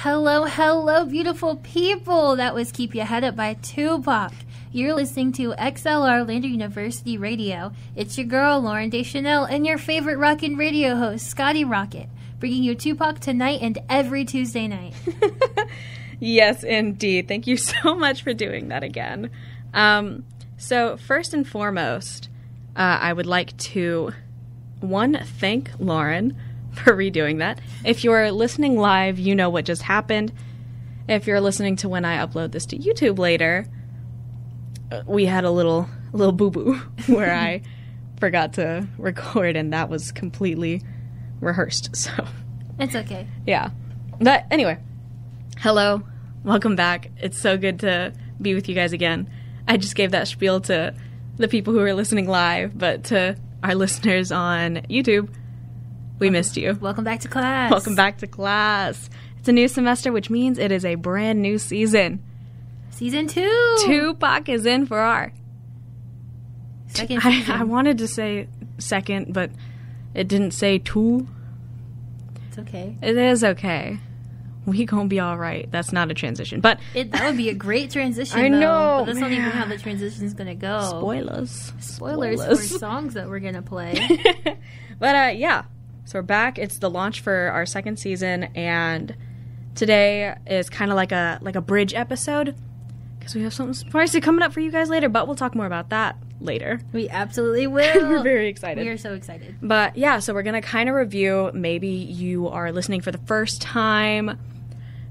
Hello, hello, beautiful people. That was Keep Your Head Up by Tupac. You're listening to XLR Lander University Radio. It's your girl, Lauren Deschanel, and your favorite rockin' radio host, Scotty Rocket, bringing you Tupac tonight and every Tuesday night. yes, indeed. Thank you so much for doing that again. Um, so, first and foremost, uh, I would like to, one, thank Lauren for redoing that. If you're listening live, you know what just happened. If you're listening to when I upload this to YouTube later, uh, we had a little little boo boo where I forgot to record, and that was completely rehearsed. So It's okay. yeah. But anyway, hello, welcome back. It's so good to be with you guys again. I just gave that spiel to the people who are listening live, but to our listeners on YouTube, we missed you. Welcome back to class. Welcome back to class. It's a new semester, which means it is a brand new season. Season two. Tupac is in for our. Second I. I wanted to say second, but it didn't say two. it's okay. It is okay. We gonna be all right. That's not a transition, but It, that would be a great transition. I though, know, But that's not even how the transition is going to go. spoilers. Spoilers, Spoilers. for songs that we're going to play. but uh, yeah, so we're back. It's the launch for our second season, and today is kind of like a like a bridge episode because we have something spicy coming up for you guys later. But we'll talk more about that later. we absolutely will. we're very excited. We are so excited. But yeah, so we're gonna kind of review. Maybe you are listening for the first time,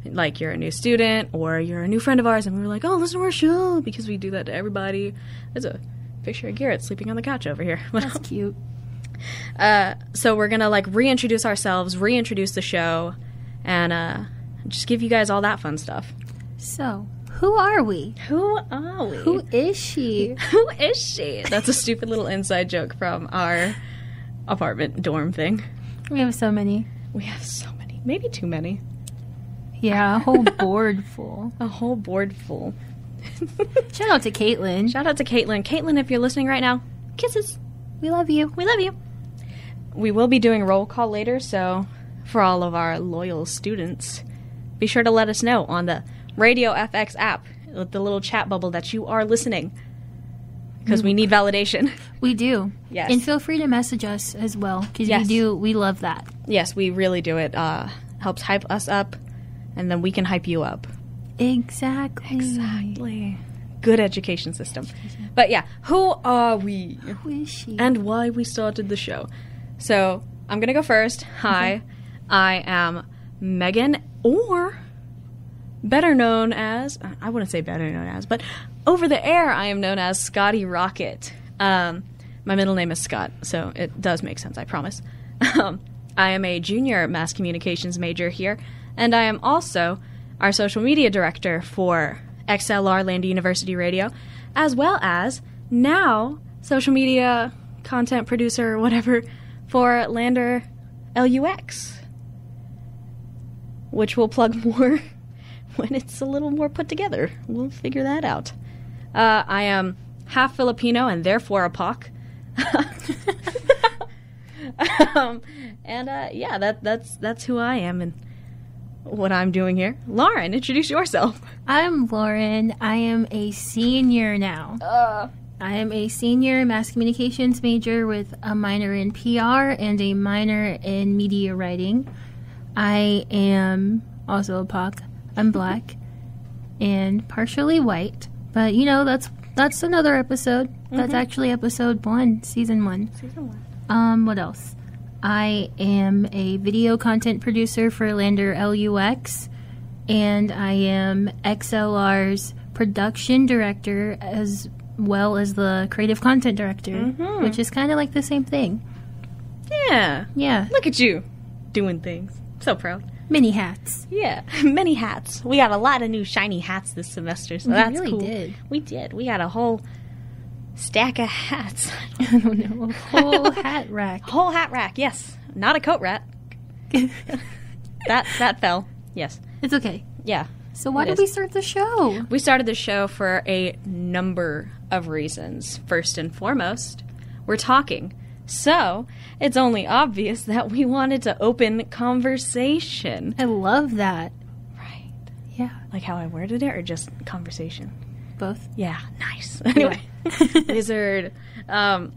like you're a new student or you're a new friend of ours, and we were like, "Oh, listen to our show," because we do that to everybody. There's a picture of Garrett sleeping on the couch over here. That's cute. Uh, so we're gonna like reintroduce ourselves, reintroduce the show, and uh, just give you guys all that fun stuff. So, who are we? Who are we? Who is she? Who is she? That's a stupid little inside joke from our apartment dorm thing. We have so many. We have so many, maybe too many. Yeah, a whole board full. A whole board full. Shout out to Caitlin. Shout out to Caitlin. Caitlin, if you're listening right now, kisses. We love you. We love you. We will be doing roll call later, so for all of our loyal students, be sure to let us know on the Radio FX app with the little chat bubble that you are listening. Because we need validation. We do. Yes. And feel free to message us as well because Yes. we do. We love that. yes, we really do it. Uh, helps hype us up, and then we can hype you up. Exactly. Exactly. Good education system. But yeah, who are we? Who is she? and why we started the show. So I'm gonna go first. Hi, I am Megan, or better known as I wouldn't say better known as, but over the air I am known as Scotty Rocket. Um, my middle name is Scott, so it does make sense. I promise. Um, I am a junior mass communications major here, and I am also our social media director for XLR Land University Radio, as well as now social media content producer or whatever for Lander LUX, which we'll plug more when it's a little more put together. We'll figure that out. Uh, I am half Filipino and therefore a POC. um, and uh, yeah, that that's that's who I am and what I'm doing here. Lauren, introduce yourself. I'm Lauren. I am a senior now. Uh, I am a senior mass communications major with a minor in PR and a minor in media writing. I am also a POC. I'm black and partially white, but you know that's that's another episode. That's actually episode one, season one. season one. Um, what else? I am a video content producer for Lander LUX, and I am XLR's production director as well as the creative content director, Mhm. which is kind of like the same thing. Yeah, Yeah, look at you doing things. So proud. mini hats. Yeah, many hats. We got a lot of new shiny hats this semester, so We that's really cool. did. We did. We got a whole stack of hats. I don't know, a whole hat rack. whole hat rack. Yes, not a coat rack. That that fell. Yes. It's okay. Yeah. So why It did is. we start the show? We started the show for a number of reasons. First and foremost, we're talking. So, it's only obvious that we wanted to open conversation. I love that. Right. Yeah, Like how I worded it, or just conversation? both. Yeah, nice. Anyway, wizard. Um,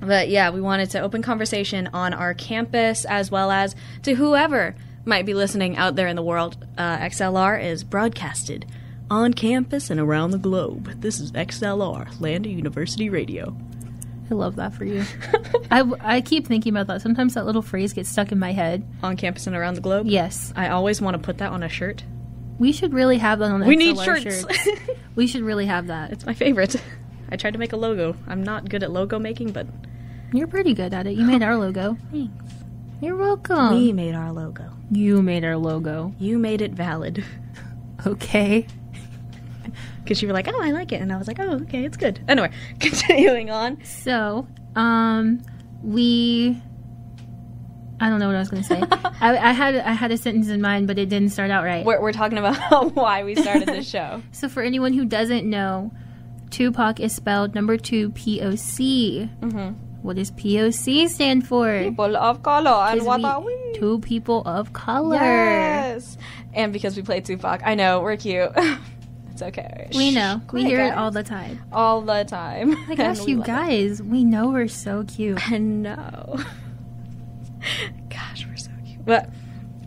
but yeah, we wanted to open conversation on our campus as well as to whoever might be listening out there in the world. Uh, XLR is broadcasted on campus and around the globe. This is XLR, Lander University Radio. I love that for you. I, I keep thinking about that. Sometimes that little phrase gets stuck in my head. On campus and around the globe. Yes, I always want to put that on a shirt. we should really have that on. We need XLR shirts. we should really have that. it's my favorite. I tried to make a logo. I'm not good at logo making, but You're pretty good at it. You made our logo. thanks. You're welcome. We made our logo. You made our logo. You made it valid. Okay. Because you were like, oh, I like it. And I was like, oh, okay, it's good. Anyway, continuing on. So, um, we. I don't know what I was going to say. I, I had I had a sentence in mind, but it didn't start out right. We're, we're talking about why we started this show. So, for anyone who doesn't know, Tupac is spelled number two P O C. mm-hmm. What does P O C stand for? People of color. And what we- are we? Two people of color. Yes. And because we played Tupac. I know, we're cute. it's okay. We Shh, know. we quiet, hear it all the time. all the time. My gosh, we you love it. guys, we know we're so cute. I know. Gosh, we're so cute. But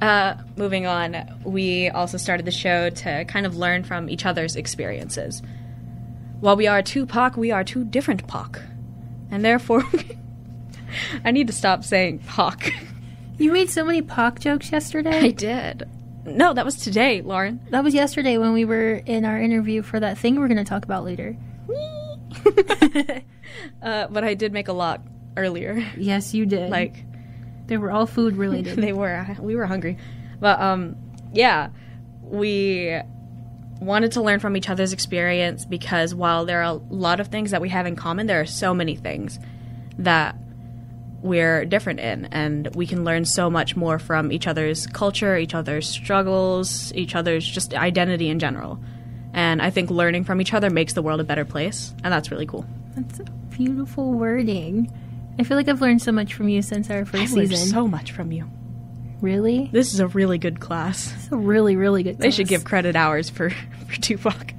uh, moving on, we also started the show to kind of learn from each other's experiences. While we are Tupac, we are two different Pac. And therefore, I need to stop saying Pac. You made so many Pac jokes yesterday. I did. No, that was today, Lauren. That was yesterday when we were in our interview for that thing we're going to talk about later. uh, but I did make a lot earlier. Yes, you did. Like, they were all food related. they were we were hungry but um yeah we wanted to learn from each other's experience because while there are a lot of things that we have in common there are so many things that we're different in. And we can learn so much more from each other's culture each other's struggles each other's just identity in general. And i think learning from each other makes the world a better place. And that's really cool. That's a beautiful wording. I feel like I've learned so much from you since our i first season. so much from you really? this is a really good class It's a really, really good class. they should give credit hours for for tupac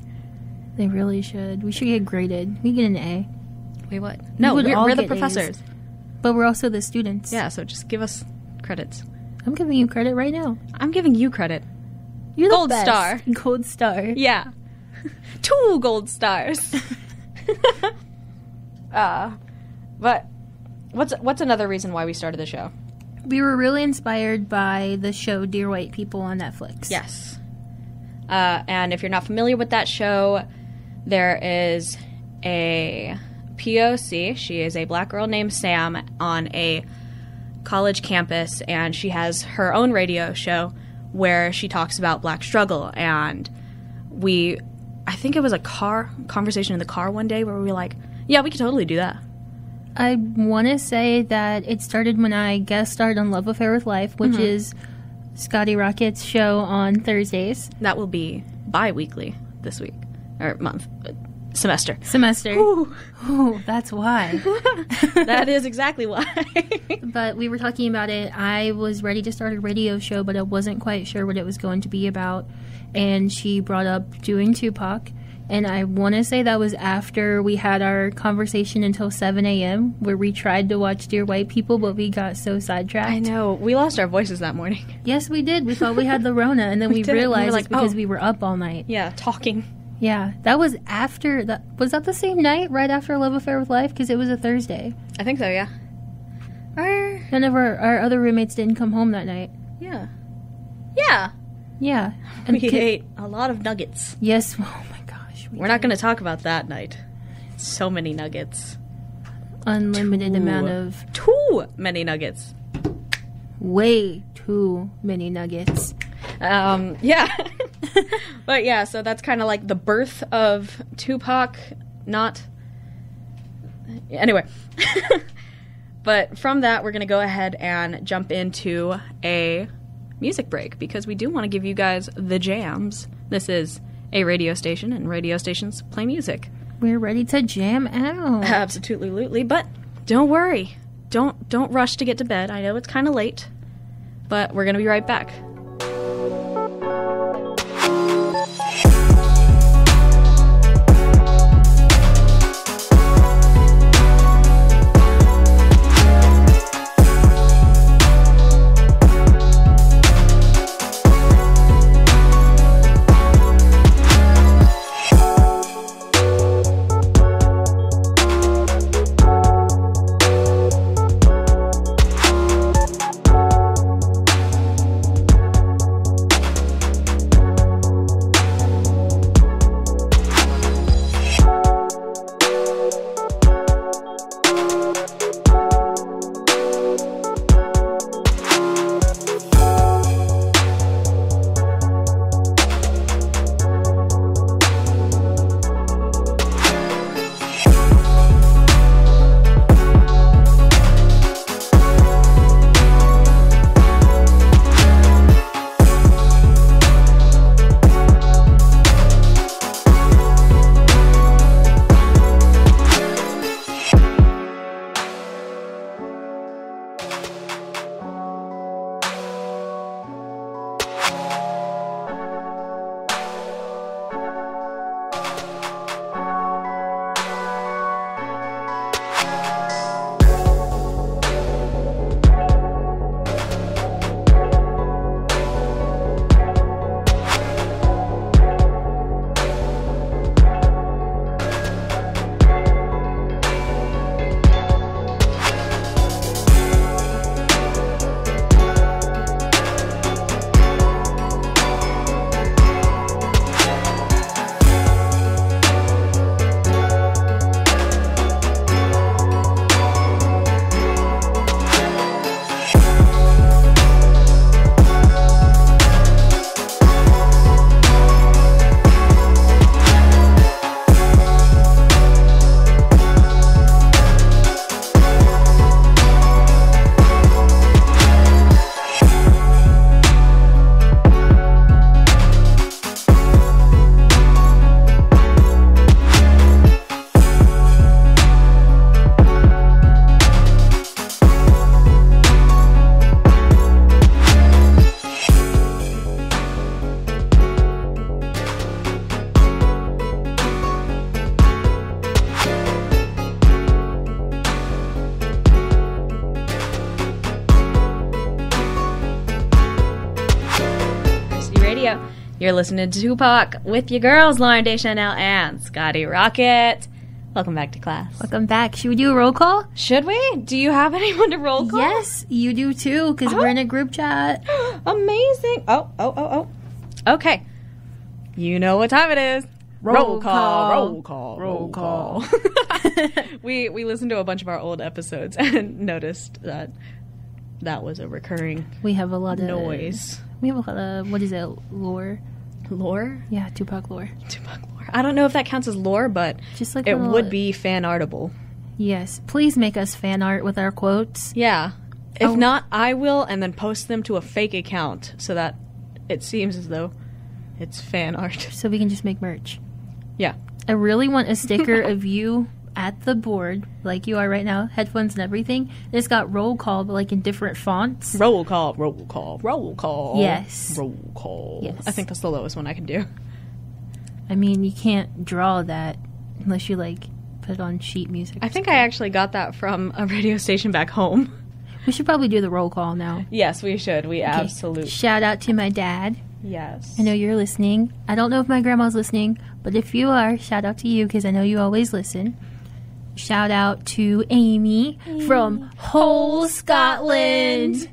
They really should. We should get graded. We get an A. Wait, what? No, all we're the get A's. professors. But we're also the students. Yeah, so just give us credits. I'm giving you credit right now. I'm giving you credit. You're the Gold star. Gold star. Yeah. Two gold stars. uh, but what's what's another reason why we started the show? We were really inspired by the show Dear White People on Netflix. Yes. Uh, and if you're not familiar with that show, there is a POC. She is a black girl named Sam on a college campus, and she has her own radio show where she talks about black struggle. And we, I think it was a car conversation in the car one day where we were like, yeah, we could totally do that. I want to say that it started when I guest starred on Love Affair with Life, which Mm-hmm. is Scotty Rocket's show on Thursdays. That will be bi weekly this week, or month, semester. Semester. Ooh, Oh, that's why. that is exactly why. but we were talking about it. I was ready to start a radio show, but I wasn't quite sure what it was going to be about. And she brought up doing Tupac. And I want to say that was after we had our conversation until 7 a.m., where we tried to watch Dear White People, but we got so sidetracked. I know. We lost our voices that morning. Yes, we did. We thought we had the Rona, and then we. We realized like, it's because oh. we were up all night. Yeah, talking. Yeah, that was after that. Was that the same night, right after Love Affair with Life? Because it was a Thursday. I think so, yeah. Or, None of our, our other roommates didn't come home that night. yeah. Yeah. Yeah, We ki- ate a lot of nuggets. Yes. Oh. We We're not going to talk about that night. So many nuggets. unlimited Two. amount of Too many nuggets. way too many nuggets. Um, yeah. but yeah, so that's kind of like the birth of Tupac, not. Anyway. but from that, we're going to go ahead and jump into a music break because we do want to give you guys the jams. This is a radio station, and radio stations play music. We're ready to jam out. Absolutely, but don't worry. Don't don't rush to get to bed. I know it's kind of late, but we're going to be right back. Listening to Tupac with your girls, Lauren Deschanel and Scotty Rocket. Welcome back to class. Welcome back. Should we do a roll call? Should we? Do you have anyone to roll call? Yes, you do too, because we're in a group chat. Amazing. Oh, oh, oh, oh. Okay. You know what time it is. Roll call. roll call, Roll call. we we listened to a bunch of our old episodes and noticed that that was a recurring We have a lot of noise. We have a lot of what is it? Lore. Lore? Yeah, Tupac lore. Tupac lore. I don't know if that counts as lore, but Just like it little- would uh, be fan artable. Yes, please make us fan art with our quotes. Yeah. If Oh. not, I will and then post them to a fake account so that it seems as though it's fan art. so we can just make merch. Yeah. I really want a sticker of you at the board, like you are right now, headphones and everything. It's got roll call, but like in different fonts. Roll call, roll call, roll call. Yes. Roll call. Yes. I think that's the lowest one I can do. I mean, you can't draw that unless you like put it on sheet music. I think I actually got that from a radio station back home. we should probably do the roll call now. Yes, we should. We Okay. absolutely. Shout out to my dad. Yes. I know you're listening. I don't know if my grandma's listening, but if you are, shout out to you because I know you always listen. Shout out to Amy from Whole Scotland.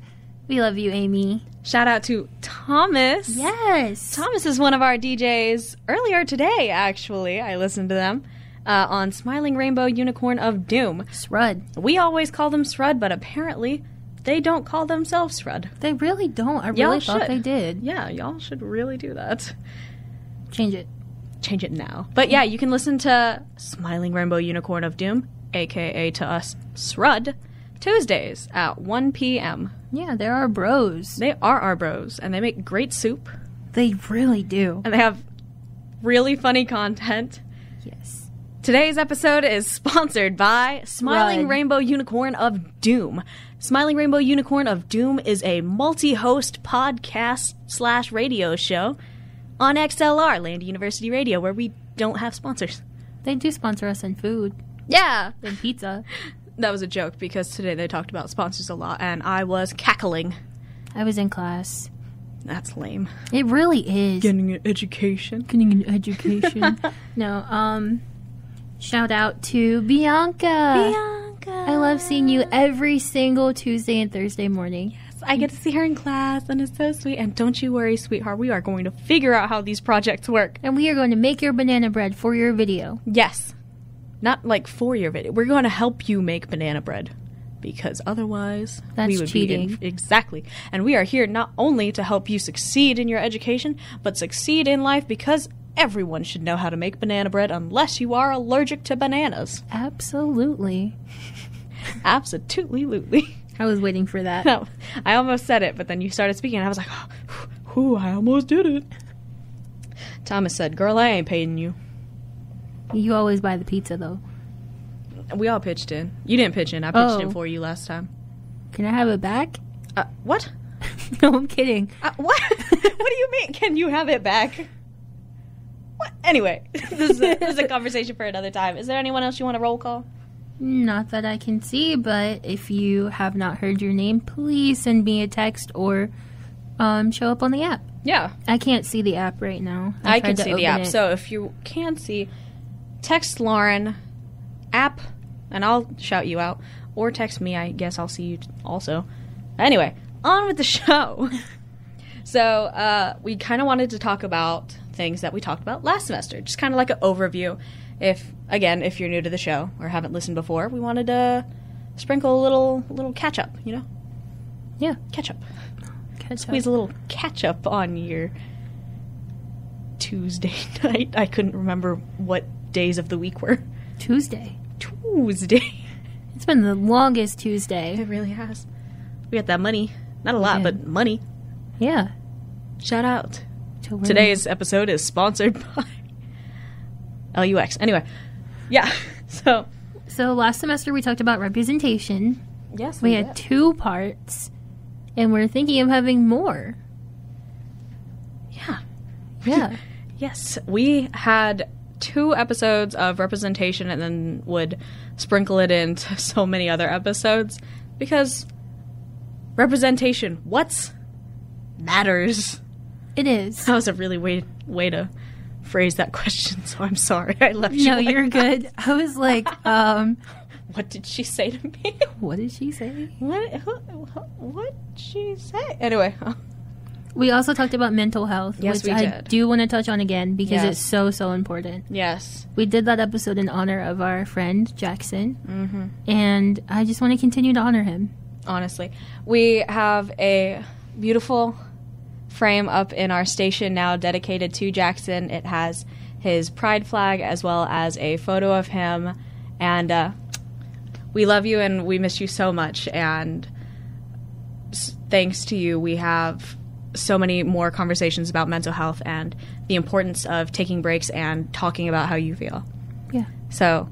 We love you, Amy. Shout out to Thomas. Yes. Thomas is one of our DJs earlier today, actually. I listened to them uh, on Smiling Rainbow Unicorn of Doom. Srud. We always call them Srud, but apparently they don't call themselves Srud. They really don't. I Y'all really thought should. they did. Yeah, y'all should really do that. Change it. Change it now. But yeah, you can listen to Smiling Rainbow Unicorn of Doom, aka to us Srud, Tuesdays at 1 p.m. Yeah, there are bros. They are our bros, and they make great soup, They really do. and they have really funny content. Yes. Today's episode is sponsored by Smiling Run. Rainbow Unicorn of Doom. Smiling Rainbow Unicorn of Doom is a multi-host podcast slash radio show on XLR, Land University Radio, where we don't have sponsors. They do sponsor us in food Yeah, and pizza. that was a joke because today they talked about sponsors a lot, and I was cackling. I was in class. That's lame. It really is. Getting an education. getting an education. no, um, shout out to Bianca. Bianca, I love seeing you every single Tuesday and Thursday morning. I get to see her in class, and it's so sweet. And don't you worry, sweetheart, we are going to figure out how these projects work. And we are going to make your banana bread for your video. Yes. Not like for your video. We're going to help you make banana bread. Because otherwise, That's we would be cheating. in, exactly. And we are here not only to help you succeed in your education, but succeed in life because everyone should know how to make banana bread unless you are allergic to bananas. Absolutely. Absolutely. I was waiting for that. No, I almost said it, but then you started speaking, and I was like, oh, whew, I almost did it. Thomas said, Girl, I ain't paying you. You always buy the pizza though. We all pitched in. You didn't pitch in. I pitched Oh. in for you last time. Can I have it back? Uh, what? no, I'm kidding. Uh, what? what do you mean? Can you have it back? What? Anyway, this is, a, this is a conversation for another time. Is there anyone else you want to roll call? Not that I can see, but if you have not heard your name, please send me a text or um, show up on the app. Yeah, I can't see the app right now. I, tried can see the app. it. So if you can see, text Lauren app, and I'll shout you out. Or text me. I guess I'll see you also. Anyway, on with the show. so uh, we kind of wanted to talk about things that we talked about last semester, just kind of like an overview. If again, if you're new to the show or haven't listened before, we wanted to sprinkle a little little catch up. You know, yeah, catch up. catch Squeeze up. a little ketchup on your Tuesday night. I couldn't remember what days of the week were. Tuesday. Tuesday. It's been the longest Tuesday. It really has. We got that money. Not a lot, did. but money. Yeah. Shout out. We're- Today's episode is sponsored by LUX. Anyway, yeah. So, So last semester we talked about representation. yes, We had two parts, and we're thinking of having more. Yeah. Yeah. Yes, we had two episodes of representation and then would sprinkle it into so many other episodes because representation, what's matters? It is. That was a really way way to phrase that question. So I'm sorry I left you. No, like you're that. good. I was like, um, What did she say to me? what did she say? what? What she say? Anyway, We also talked about mental health, Yes, which we I do want to touch on again because Yes. it's so so important. yes, We did that episode in honor of our friend Jackson, mm-hmm. and I just want to continue to honor him. honestly, we have a beautiful frame up in our station now dedicated to Jackson. It has his pride flag as well as a photo of him, and uh, we love you and we miss you so much. And s- thanks to you, we have so many more conversations about mental health and the importance of taking breaks and talking about how you feel. Yeah. So,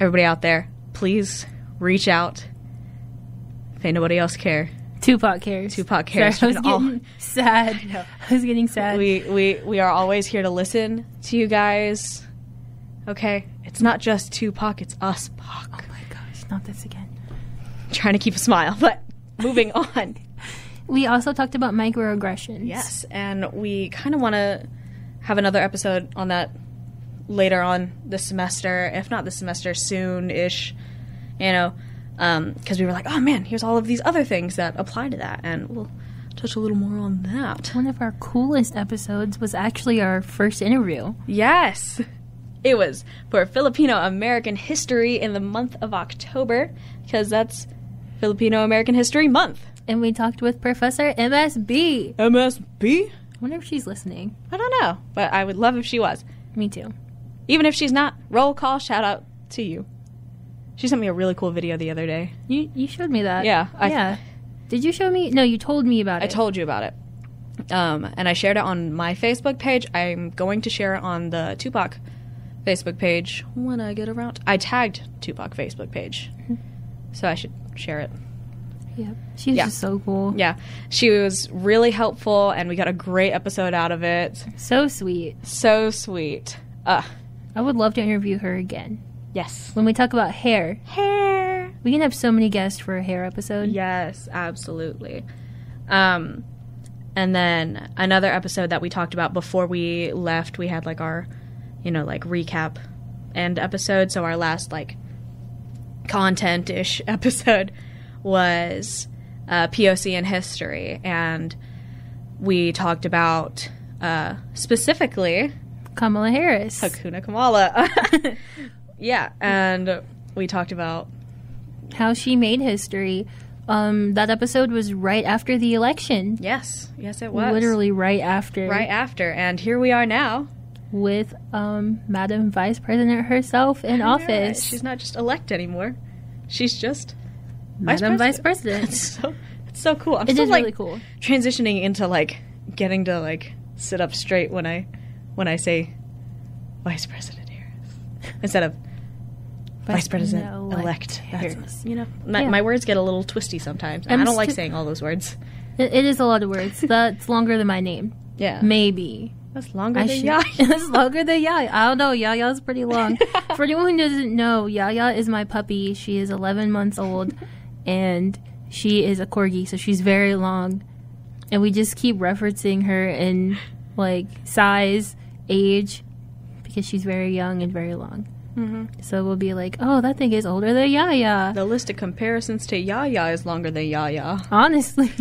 everybody out there, please reach out. If ain't nobody else care, Tupac cares. Tupac cares. Sorry, I was can all- getting sad. I was getting sad. we we we are always here to listen to you guys. Okay, it's not just Tupac, it's us, Pac. oh my gosh, not this again. Trying to keep a smile, but moving on. We also talked about microaggressions. Yes, and we kind of want to have another episode on that later on this semester, if not this semester, soon ish. You know, Um, because we were like, oh man, here's all of these other things that apply to that, and we'll touch a little more on that. One of our coolest episodes was actually our first interview. Yes. It was for Filipino American history in the month of October, because that's Filipino American History Month. And we talked with Professor MSB. MSB? I wonder if she's listening. I don't know, but I would love if she was. Me too. Even if she's not, roll call, shout out to you. She sent me a really cool video the other day. You you showed me that. Yeah, I- yeah. Did you show me? No, you told me about I it. I told you about it. Um, and I shared it on my Facebook page. I'm going to share it on the Tupac Facebook page when I get around. I tagged Tupac Facebook page, so I should share it. Yep. She was Yeah. just so cool. Yeah, she was really helpful, and we got a great episode out of it. So sweet. So sweet. Uh, I would love to interview her again. Yes. When we talk about hair, Hair. we can have so many guests for a hair episode. Yes, absolutely. Um, and then another episode that we talked about before we left, we had like our, you know, like recap end episode. So our last like content ish episode was uh, POC in history, and we talked about uh, specifically Kamala Harris. Hakuna Kamala. yeah, and we talked about How she made history. Um, that episode was right after the election. yes, yes, it was Literally right after. right after, and here we are now. With um, Madam Vice President herself in office. She's not just elect anymore. She's just Madam Vice It's President. so it's so cool. I'm It still is like really cool. transitioning into like getting to like sit up straight when I when I say Vice President instead of Vice President elect. That's- you know, my, Yeah. my words get a little twisty sometimes. I'm I don't like saying all those words. It, it is a lot of words. That's longer than my name. Yeah, Maybe. that's longer I than should. yeah. it's longer than Yaya. I don't know. Yaya's pretty long. For anyone who doesn't know, Yaya is my puppy. She is 11 months old, and she is a corgi, so she's very long. And we just keep referencing her in like size, age, because she's very young and very long. Mhm. So we'll be like, "Oh, that thing is older than Yaya." The list of comparisons to Yaya is longer than Yaya. Honestly.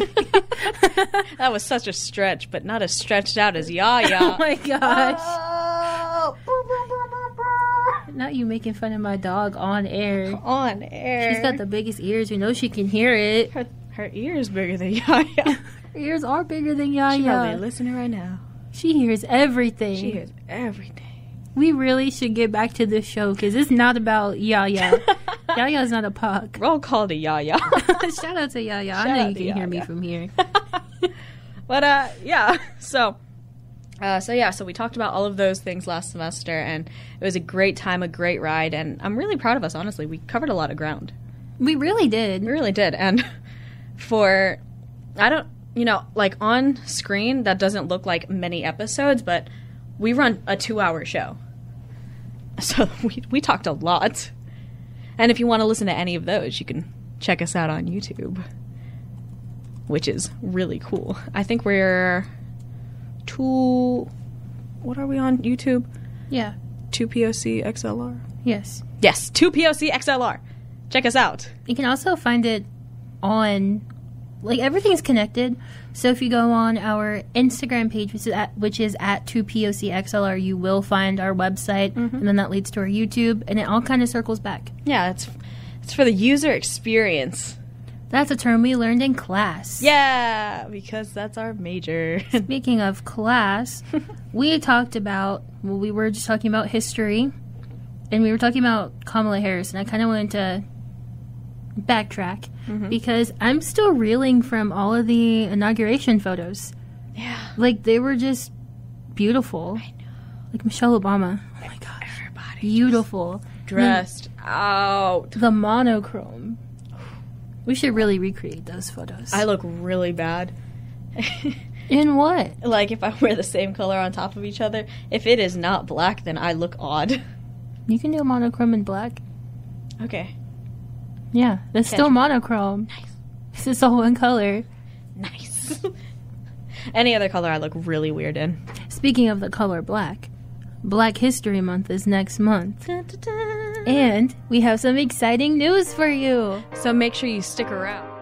That was such a stretch, but not as stretched out as Yaya. oh my gosh! Oh. Not you making fun of my dog on air. on air. She's got the biggest ears. You know she can hear it. her, her ear is bigger than Yaya. Her ears are bigger than Yaya. She's probably listening right now. She hears everything. She hears everything. We really should get back to this show because it's not about Yaya. Yaya's not a puck. Roll call to Yaya. Shout out to Yaya. Shout I know you can hear me from here. but uh, yeah. So, uh, so yeah. So we talked about all of those things last semester, and it was a great time, a great ride, and I'm really proud of us. Honestly, we covered a lot of ground. We really did. We really did. And for, I don't, you know, like on screen, that doesn't look like many episodes, but we run a two hour show. So we, we talked a lot. And if you want to listen to any of those, you can check us out on YouTube, which is really cool. I think we're two. What are we on YouTube? Yeah. Two POC XLR. Yes. Yes, two POC XLR. Check us out. You can also find it on, like everything's connected. So if you go on our Instagram page, which is at, which is at 2POCXLR, you will find our website, and mm-hmm. then that leads to our YouTube, and it all kind of circles back. Yeah, it's it's for the user experience. That's a term we learned in class. Yeah, because that's our major. Speaking of class, we talked about, well, we were just talking about history, and we were talking about Kamala Harris, and I kind of wanted to backtrack mm-hmm. because I'm still reeling from all of the inauguration photos. yeah. Like, they were just beautiful. I know. Like Michelle Obama. Oh my gosh. Everybody Beautiful. dressed out. The monochrome. We should really recreate those photos. I look really bad. In what? like if I wear the same color on top of each other, if it is not black, then I look odd. You can do monochrome in black. Okay. Yeah, that's still monochrome. Nice. This is all one color. Nice. Any other color I look really weird in. Speaking of the color black, Black History Month is next month. And we have some exciting news for you. so make sure you stick around.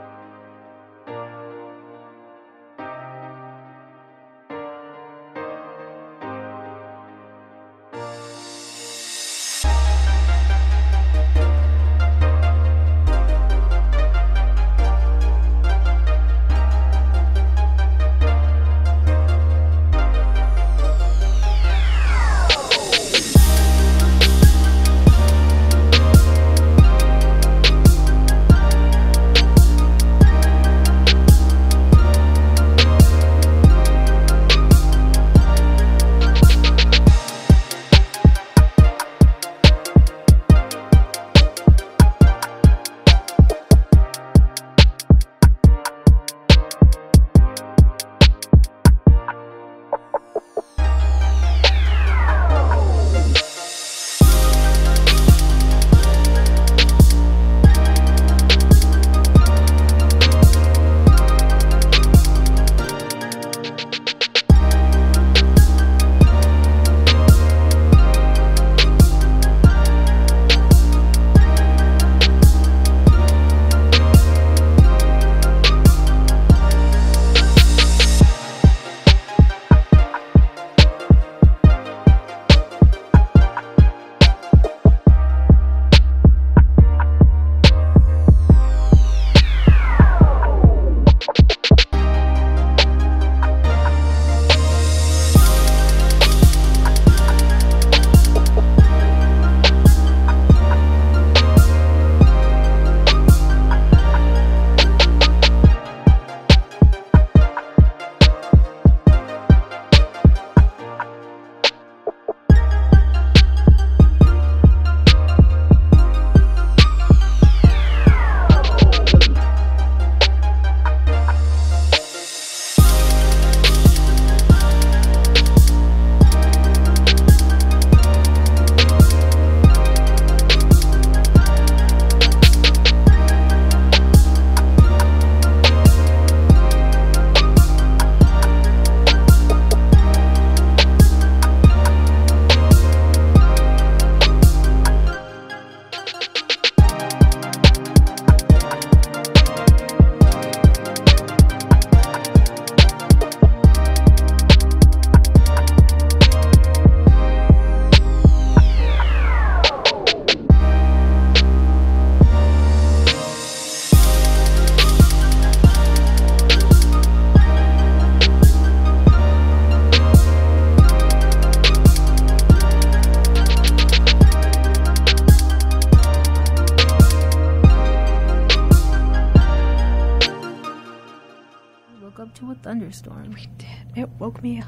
Woke me up.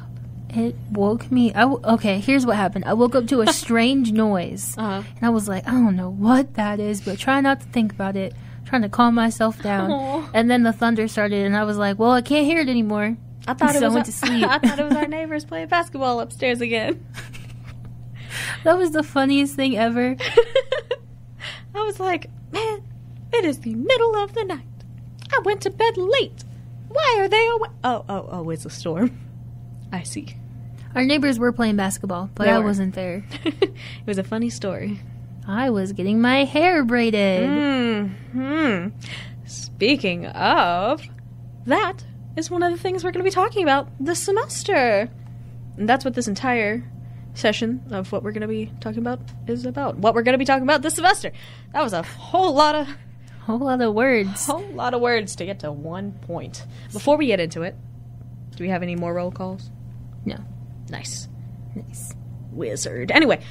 It woke me. I w- okay, here's what happened. I woke up to a strange noise, Uh-huh. and I was like, I don't know what that is, but try not to think about it. Trying to calm myself down, Aw. and then the thunder started, and I was like, well, I can't hear it anymore. I thought So it I was went our- to sleep. I thought it was our neighbors playing basketball upstairs again. That was the funniest thing ever. I was like, man, it is the middle of the night. I went to bed late. Why are they away? Oh, oh, oh, it's a storm. I see. Our neighbors were playing basketball, but They I were. wasn't there. it was a funny story. I was getting my hair braided. Hmm. Speaking of, that is one of the things we're going to be talking about this semester. And that's what this entire session of what we're going to be talking about is about. What we're going to be talking about this semester. That was a whole lot of Whole lot of words. whole lot of words to get to one point. Before we get into it, do we have any more roll calls? No. Nice. Nice. Wizard. Anyway,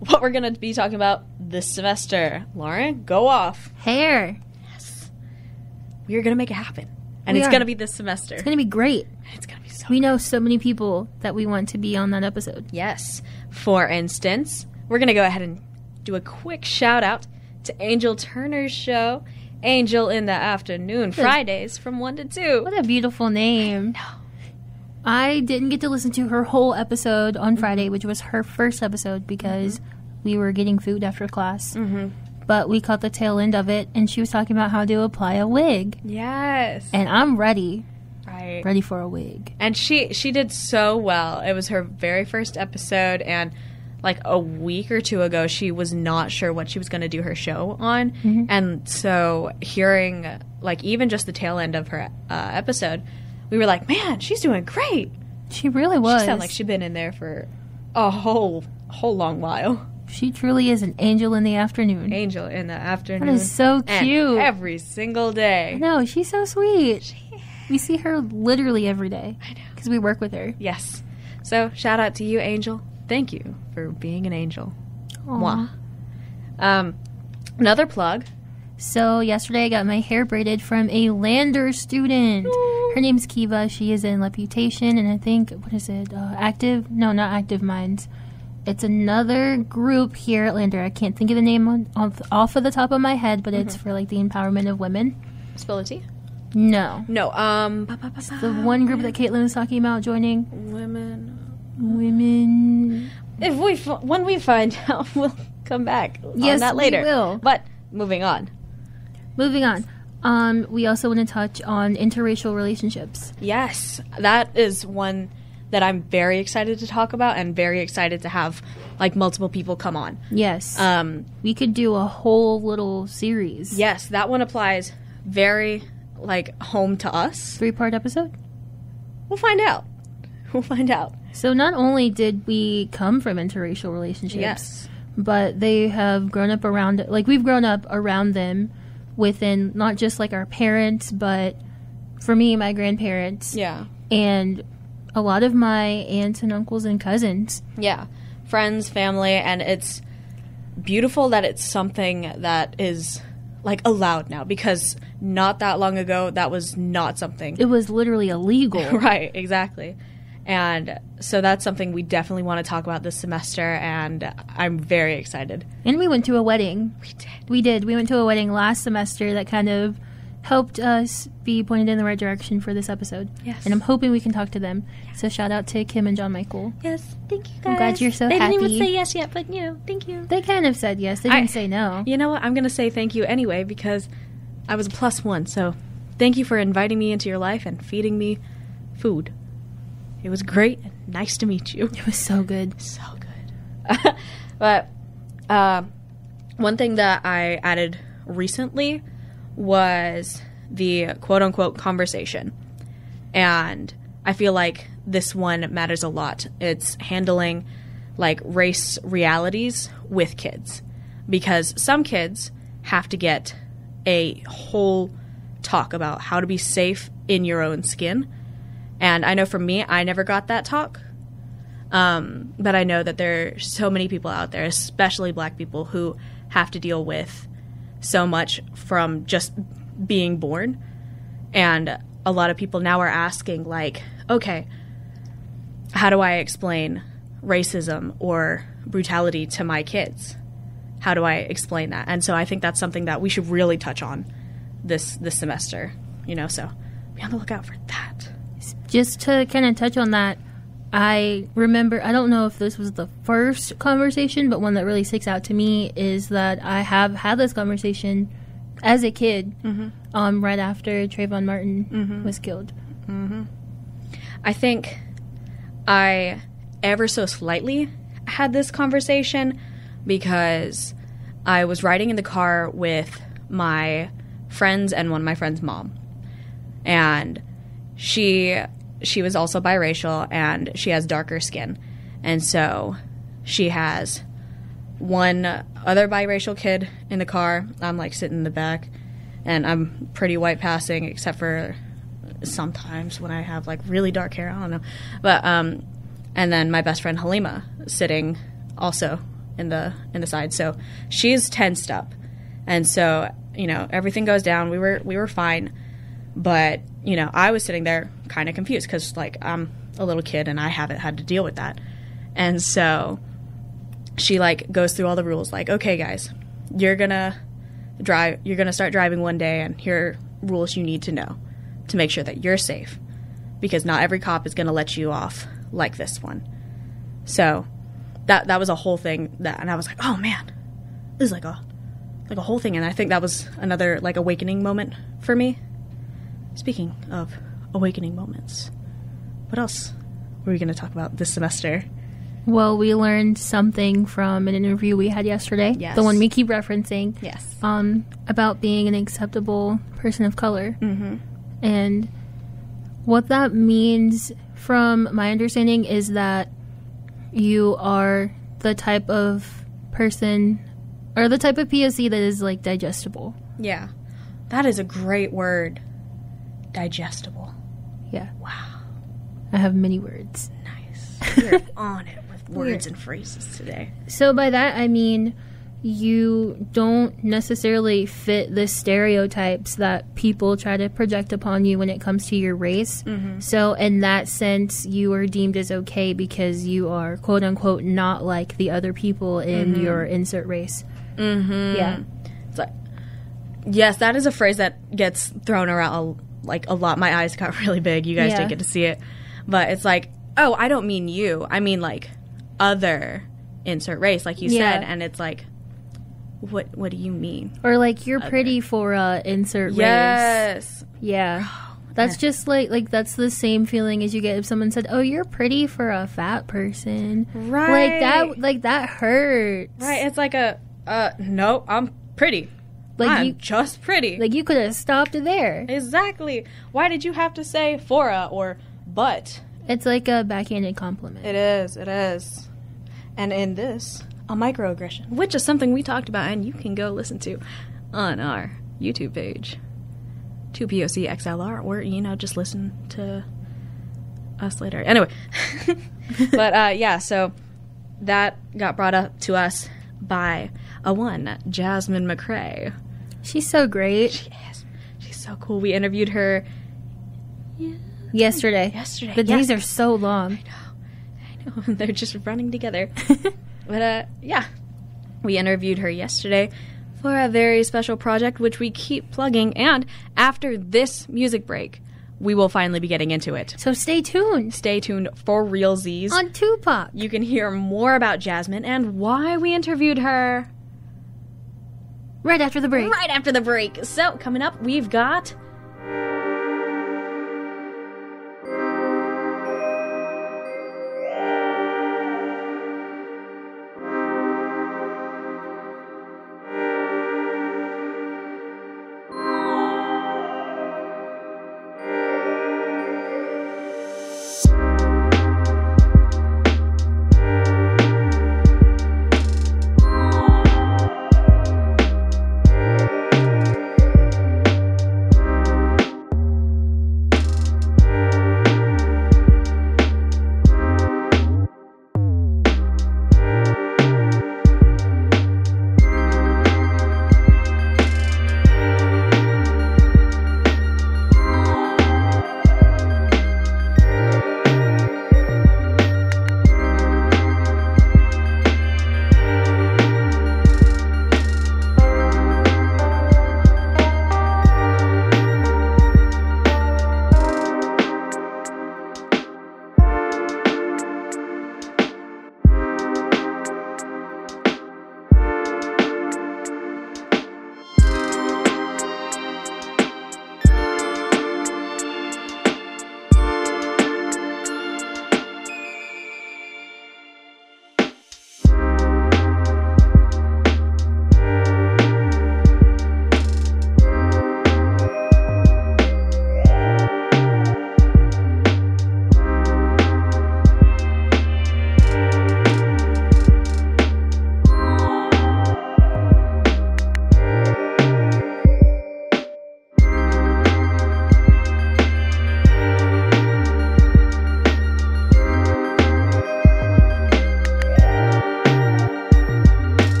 what we're going to be talking about this semester. Lauren, go off. Hair. Yes. We're going to make it happen. And We it's going to be this semester. It's gonna be great. It's going to be so We know so many people that we want to be on that episode. Yes. For instance, we're going to go ahead and do a quick shout out to Angel Turner's show, Angel in the Afternoon, Fridays from 1 to 2. What a beautiful name. I didn't get to listen to her whole episode on Friday, which was her first episode because we were getting food after class. Mm-hmm. But we caught the tail end of it, and she was talking about how to apply a wig. Yes. And I'm ready, Right. ready for a wig. And she she did so well. It was her very first episode and like a week or two ago she was not sure what she was going to do her show on. And so hearing like even just the tail end of her uh, episode, we were like, "Man, she's doing great." She really was. She sounded like she'd been in there for a whole whole long while. She truly is an angel in the afternoon. Angel in the afternoon. That is so cute. every single day. No, she's so sweet. We see her literally every day I know. because we work with her. Yes. So shout out to you, Angel. Thank you for being an angel. Aw. Mwah. Um, another plug. So yesterday I got my hair braided from a Lander student. Her name's Kiva. She is in Reputation and I think what is it? Uh, active? No, not Active Minds. It's another group here at Lander. I can't think of the name on, off, off of the top of my head, but it's for like the empowerment of women. Spill a tea? No, No. Um, the one group that Caitlin was talking about joining. women. Women. If we f- when we find out, we'll come back on Yes, that we later. will. But moving on. Moving on. Um, we also want to touch on interracial relationships. Yes, that is one that I'm very excited to talk about and very excited to have like multiple people come on. Yes. Um, we could do a whole little series. yes, that one applies very like home to us. Three part episode. We'll find out. We'll find out. So not only did we come from interracial relationships, Yes. but they have grown up around like we've grown up around them within not just like our parents, but for me, my grandparents Yeah. and a lot of my aunts and uncles and cousins. Yeah. Friends, family, and it's beautiful that it's something that is like allowed now because not that long ago that was not something. It was literally illegal. right, exactly. And so that's something we definitely want to talk about this semester and I'm very excited. and we went to a wedding. We did. We did. We went to a wedding last semester that kind of helped us be pointed in the right direction for this episode. Yes. And I'm hoping we can talk to them. So shout out to Kim and John Michael. Yes, thank you I'm glad you're so they happy. didn't even say yes yet, but you know, thank you. They kind of said yes. They I- didn't say no. You know what? I'm going to say thank you anyway because I was a plus one. So thank you for inviting me into your life and feeding me food. It was great and nice to meet you. It was so good. So good. but uh, one thing that I added recently was the quote unquote conversation. And I feel like this one matters a lot. It's handling like race realities with kids. Because some kids have to get a whole talk about how to be safe in your own skin. And I know for me, I never got that talk. Um, but I know that there are so many people out there, especially black people, who have to deal with so much from just being born. And a lot of people now are asking, like, okay, how do I explain racism or brutality to my kids? How do I explain that? And so I think that's something that we should really touch on this this semester. You know, so be on the lookout for that. Just to kind of touch on that, I remember, I don't know if this was the first conversation, but one that really sticks out to me is that I have had this conversation as a kid, um, right after Trayvon Martin was killed. I think I ever so slightly had this conversation because I was riding in the car with my friends and one of my friends' mom. And she she was also biracial and she has darker skin. And so she has one other biracial kid in the car. I'm like sitting in the back and I'm pretty white passing except for sometimes when I have like really dark hair, I don't know. But um and then my best friend Halima sitting also in the in the side. So she's tensed up. And so, you know, everything goes down. We were we were fine. But, you know, I was sitting there kind of confused cuz like I'm a little kid and I haven't had to deal with that. And so she like goes through all the rules like, "Okay, guys, you're going to drive you're going to start driving one day and here are rules you need to know to make sure that you're safe because not every cop is going to let you off like this one." So, that that was a whole thing that and I was like, "Oh man. This is like a like a whole thing." And I think that was another like awakening moment for me. Speaking of awakening moments, what else were we going to talk about this semester? Well, we learned something from an interview we had yesterday. Yes. The one we keep referencing. Yes. Um, about being an acceptable person of color. Mm-hmm. And what that means, from my understanding, is that you are the type of person or the type of POC that is like digestible. Yeah. That is a great word. Digestible. Yeah. Wow. I have many words. Nice. You're on it with words and phrases today. So by that I mean you don't necessarily fit the stereotypes that people try to project upon you when it comes to your race. So in that sense, you are deemed as okay because you are quote unquote not like the other people in your insert race. Mm-hmm. Yeah. It's like, yes, that is a phrase that gets thrown around a, like a lot. My eyes got really big. You guys Yeah. didn't get to see it, but it's like, oh, I don't mean you. I mean like other insert race, like you Yeah. said, and it's like, what what do you mean? Or like you're pretty for uh insert race. Yes. Yeah. That's just like like that's the same feeling as you get if someone said, "Oh, you're pretty for a fat person." Right. Like that like that hurts. Right. It's like a uh no, I'm pretty. Like I'm you just pretty. like you could have stopped there. exactly. Why did you have to say fora or but? It's like a backhanded compliment. It is. It is. And in this, a microaggression, which is something we talked about, and you can go listen to on our YouTube page, 2POC XLR, or you know, just listen to us later. Anyway, but uh, yeah, so that got brought up to us by a one, Jasmine McCrae. She's so great. She is. She's so cool. We interviewed her Yesterday. yesterday. The days Yes. are so long. I know. I know. They're just running together. but uh, yeah, we interviewed her yesterday for a very special project, which we keep plugging. And after this music break, we will finally be getting into it. So stay tuned Stay tuned for Real Z's. on 2POC. You can hear more about Jasmine and why we interviewed her Right after the break. right after the break. So, coming up, we've got.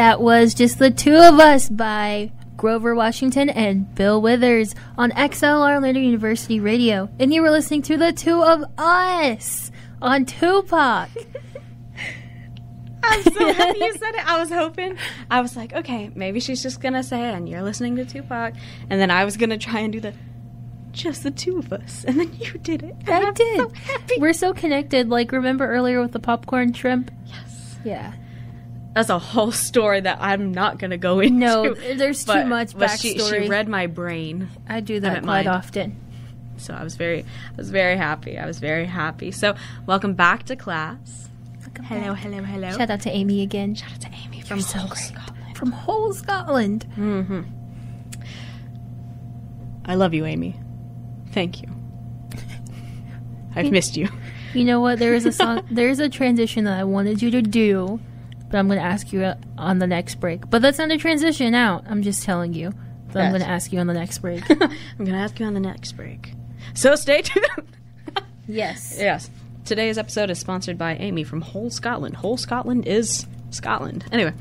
That was Just the Two of Us by Grover Washington and Bill Withers on XLR Lander University Radio. And you were listening to The Two of Us on 2POC. I'm so happy you said it. I was hoping. I was like, okay, maybe she's just gonna say, and you're listening to 2POC, and then I was gonna try and do the just the two of us, and then you did it. I I'm did. So happy. We're so connected. Like, remember earlier with the popcorn shrimp? yes. Yeah. That's a whole story that I'm not gonna go into. No, there's too But- much but she, backstory. she read my brain, I do that don't quite mind. often. so I was very, I was very happy. I was very happy. So welcome back to class. Hello, hello, hello. Shout out to Amy again. Shout out to Amy from You're so Hull, great. Scotland. From whole Scotland. Mm-hmm. I love you, Amy. Thank you. I've missed you. You know what? There is a song. there is a transition that I wanted you to do, but I'm going to ask you on the next break. But that's not a transition out. I'm just telling you. But I'm going to ask you on the next break. I'm gonna ask you on the next break. So stay tuned. yes. yes. Today's episode is sponsored by Amy from Whole Scotland. Whole Scotland is Scotland. Anyway,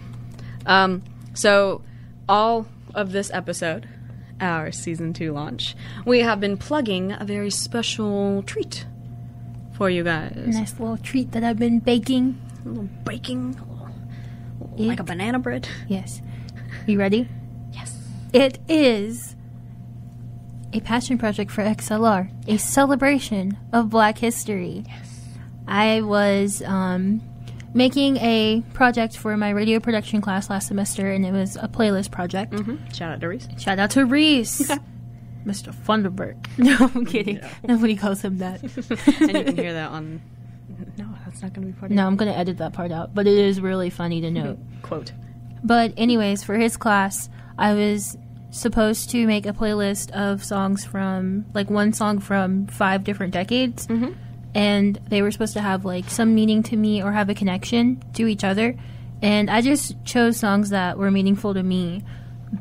um, so all of this episode, our season two launch, we have been plugging a very special treat for you guys. Nice little treat that I've been baking. A little baking, little, like a banana bread. Yes. You ready? Yes. It is a passion project for XLR, a celebration of Black history. Yes. I was um, making a project for my radio production class last semester, and it was a playlist project. Mm-hmm. Shout out to Reese. Shout out to Reese, Mr. Funderburg. No, I'm kidding. Nobody calls him that. and you can hear that on. No, that's not going to be part No, I'm gonna edit that part out, but it is really funny to note. quote. But anyways, for his class, I was supposed to make a playlist of songs from like one song from five different decades, Mhm. and they were supposed to have like some meaning to me or have a connection to each other. And I just chose songs that were meaningful to me.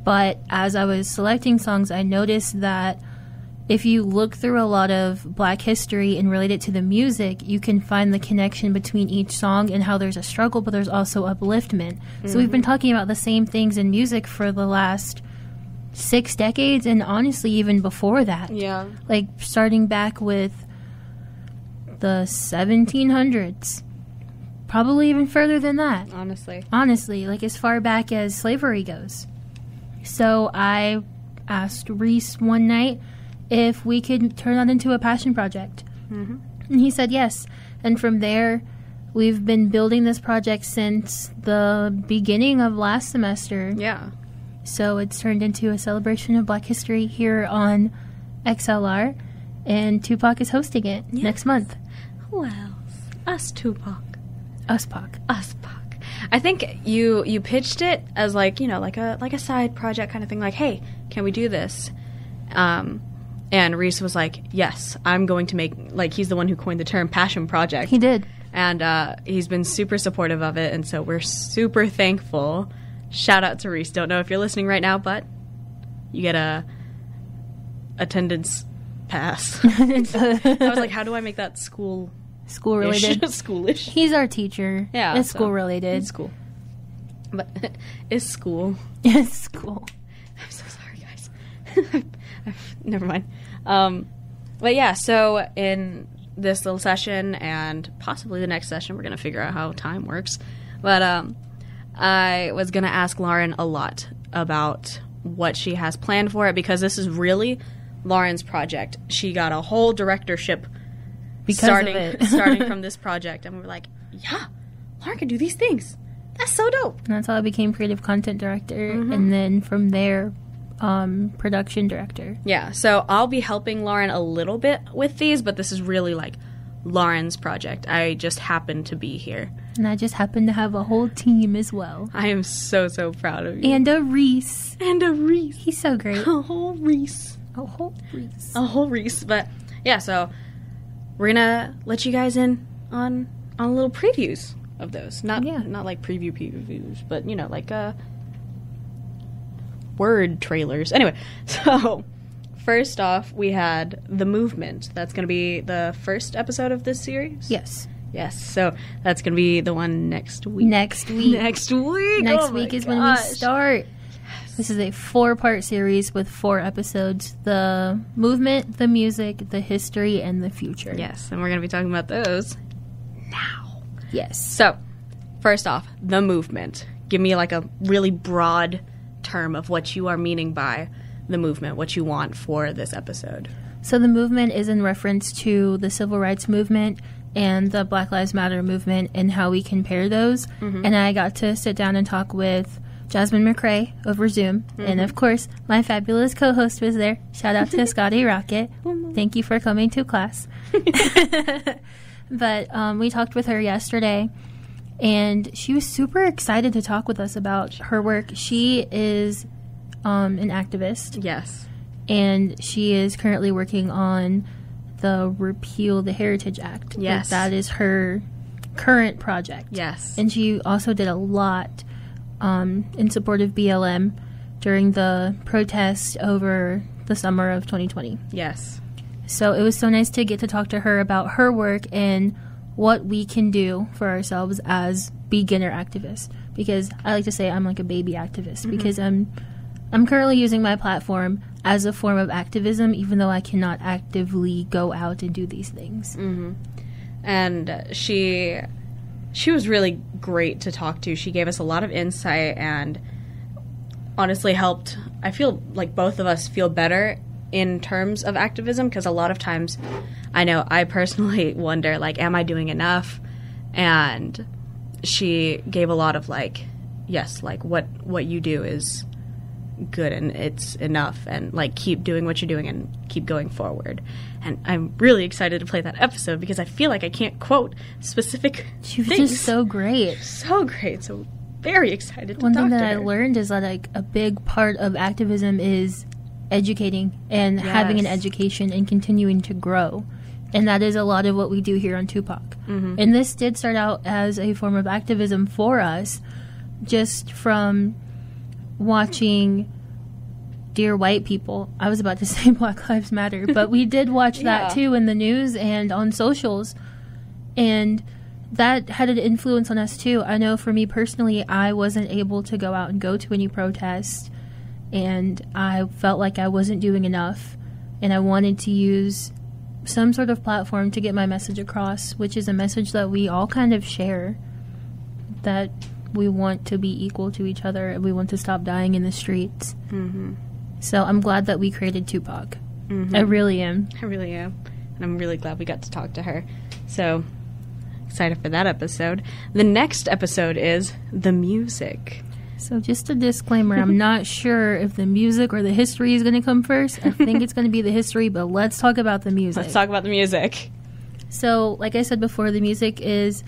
But as I was selecting songs, I noticed that if you look through a lot of black history and relate it to the music, you can find the connection between each song and how there's a struggle, but there's also upliftment. So we've been mm-hmm. talking about the same things in music for the last six decades, and honestly, even before that. Yeah. Like starting back with the 1700s, probably even further than that Honestly. honestly, like as far back as slavery goes. So I asked Reese one night if we could turn that into a passion project. Mhm. And he said yes. And from there, we've been building this project since the beginning of last semester. Yeah. So it's turned into a celebration of black history here on XLR. And 2POC is hosting it Yes. next month. Who else? Us Tupac. Us Pac. Us Pac. I think you you pitched it as like you know like a like a side project kind of thing. Like, hey, can we do this? Um, and Reese was like, yes, I'm going to make like he's the one who coined the term passion project. He did. and uh, he's been super supportive of it, and so we're super thankful. Shout out to Reese. Don't know if you're listening right now, but you get a attendance pass. I was like, how do I make that school School related. schoolish? He's our teacher. Yeah, It's so- school related. It's school, but it's school. It's school. I'm so sorry, guys. Never mind. Um, but yeah, so in this little session and possibly the next session, we're gonna figure out how time works. But um, I was gonna ask Lauren a lot about what she has planned for it because this is really Lauren's project. She got a whole directorship Because starting of it. starting from this project, and we were like, yeah, Lauren can do these things. That's so dope. And that's how I became creative content director, Mhm. and then from there, um, production director. Yeah, so I'll be helping Lauren a little bit with these, but this is really like Lauren's project. I just happen to be here. And I just happen to have a whole team as well. I am so so proud of you. And a Reese. and a Reese, He's so great. a whole Reese, A whole Reese. a whole Reese. But yeah, so we're gonna let you guys in on on little previews of those. Not Yeah. not like preview previews, but you know like uh word trailers. Anyway, so first off, we had the movement. That's gonna be the first episode of this series. Yes. Yes. So that's gonna be the one next week. Next week. Next week. Next Oh week is when we gosh. start. This is a four part series with four episodes the movement, the music, the history, and the future. Yes, and we're gonna be talking about those now. Yes. So, first off, the movement. Give me like a really broad term of what you are meaning by the movement, what you want for this episode. So the movement is in reference to the civil rights movement and the Black Lives Matter movement and how we compare those. And I got to sit down and talk with Jasmine McRae over Zoom. And of course, my fabulous co host was there. Shout out to Scotty Rocket. Thank you for coming to class. but um, we talked with her yesterday. And she was super excited to talk with us about her work. She is um, an activist Yes. and she is currently working on the repeal the heritage act Like, Yes. that is her current project Yes. and she also did a lot um, in support of blm during the protest over the summer of 2020 yes. so it was so nice to get to talk to her about her work and what we can do for ourselves as beginner activists. Because I like to say I'm like a baby activist because I'm I'm currently using my platform as a form of activism, even though I cannot actively go out and do these things. and uh, she she was really great to talk to. She gave us a lot of insight and honestly helped. I feel like both of us feel better in terms of activism because a lot of times I know I personally wonder like am I doing enough? And she gave a lot of like yes, like what what you do is good and it's enough and like keep doing what you're doing and keep going forward. And I'm really excited to play that episode because I feel like I can't quote specific She was things. just so great. so great. So very excited to One talk thing that I learned is that like a big part of activism is educating and having an education and continuing to grow. And that is a lot of what we do here on 2POC. Mm-hmm. And this did start out as a form of activism for us, just from watching Dear White People. I was about to say Black Lives Matter, but we did watch that Yeah. too in the news and on socials. And that had an influence on us too. I know for me personally, I wasn't able to go out and go to any protest, and I felt like I wasn't doing enough, and I wanted to use some sort of platform to get my message across, which is a message that we all kind of share that we want to be equal to each other and we want to stop dying in the streets. Mm-hmm. So I'm glad that we created 2POC. I really am. I really am. And I'm really glad we got to talk to her. So excited for that episode. The next episode is the music. So, just a disclaimer I'm not sure if the music or the history is going to come first. I think it's going to be the history, but let's talk about the music. Let's talk about the music. So, like I said before, the music is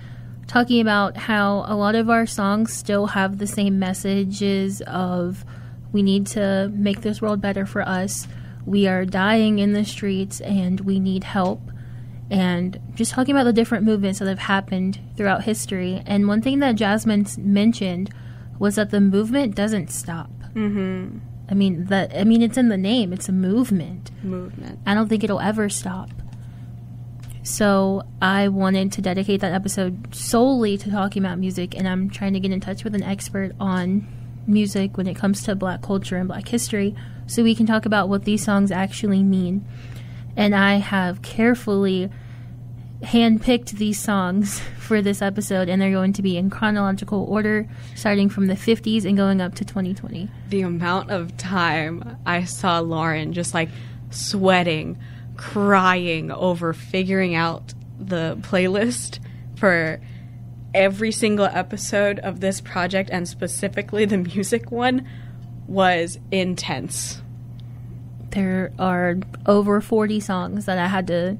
talking about how a lot of our songs still have the same messages of we need to make this world better for us. We are dying in the streets and we need help. And just talking about the different movements that have happened throughout history. And one thing that Jasmine mentioned was that the movement doesn't stop. Mm-hmm. I mean, that I mean, it's in the name. It's a movement. Movement. I don't think it'll ever stop. So I wanted to dedicate that episode solely to talking about music, and I'm trying to get in touch with an expert on music when it comes to black culture and black history so we can talk about what these songs actually mean. And I have carefully handpicked these songs for this episode, and they're going to be in chronological order, starting from the 50s and going up to 2020. The amount of time I saw Lauren just like sweating, crying over figuring out the playlist for every single episode of this project and specifically the music one was intense. there are over 40 songs that I had to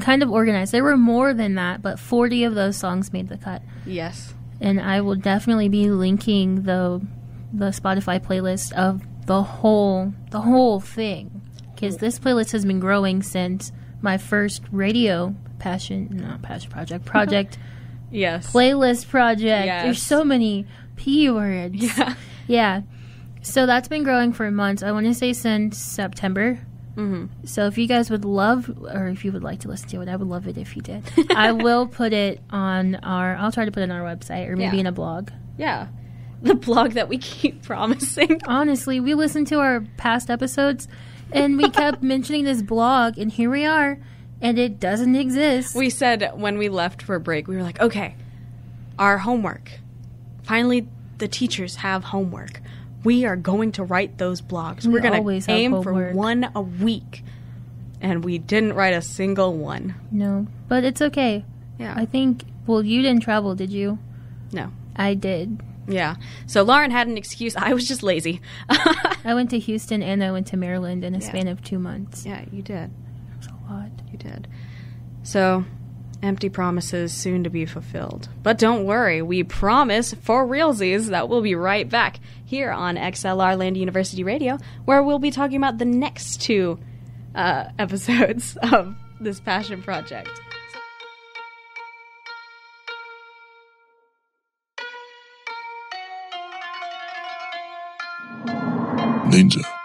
kind of organized. There were more than that, but 40 of those songs made the cut. Yes. And I will definitely be linking the the Spotify playlist of the whole the whole thing because this playlist has been growing since my first radio passion not passion project project Yes. playlist project. Yes. There's so many p words. Yeah. Yeah. So that's been growing for months. I want to say since September Mm-hmm. So if you guys would love, or if you would like to listen to it, I would love it if you did. I will put it on our. I'll try to put it on our website or maybe Yeah. in a blog. Yeah. The blog that we keep promising. Honestly, we listened to our past episodes, and we kept mentioning this blog, and here we are, and it doesn't exist. We said when we left for a break, we were like, okay, our homework. Finally, the teachers have homework. We are going to write those blogs. We We're going to aim for homework. one a week. And we didn't write a single one. no, but it's okay. Yeah. I think. Well, you didn't travel, did you? no. I did. Yeah. So Lauren had an excuse. I was just lazy. I went to Houston and I went to Maryland in a Yeah. span of two months. yeah, you did. It was a lot. You did. So, empty promises soon to be fulfilled. But don't worry, we promise for realsies that we'll be right back here on XLR Lander University Radio, where we'll be talking about the next two uh, episodes of this passion project. Ninja.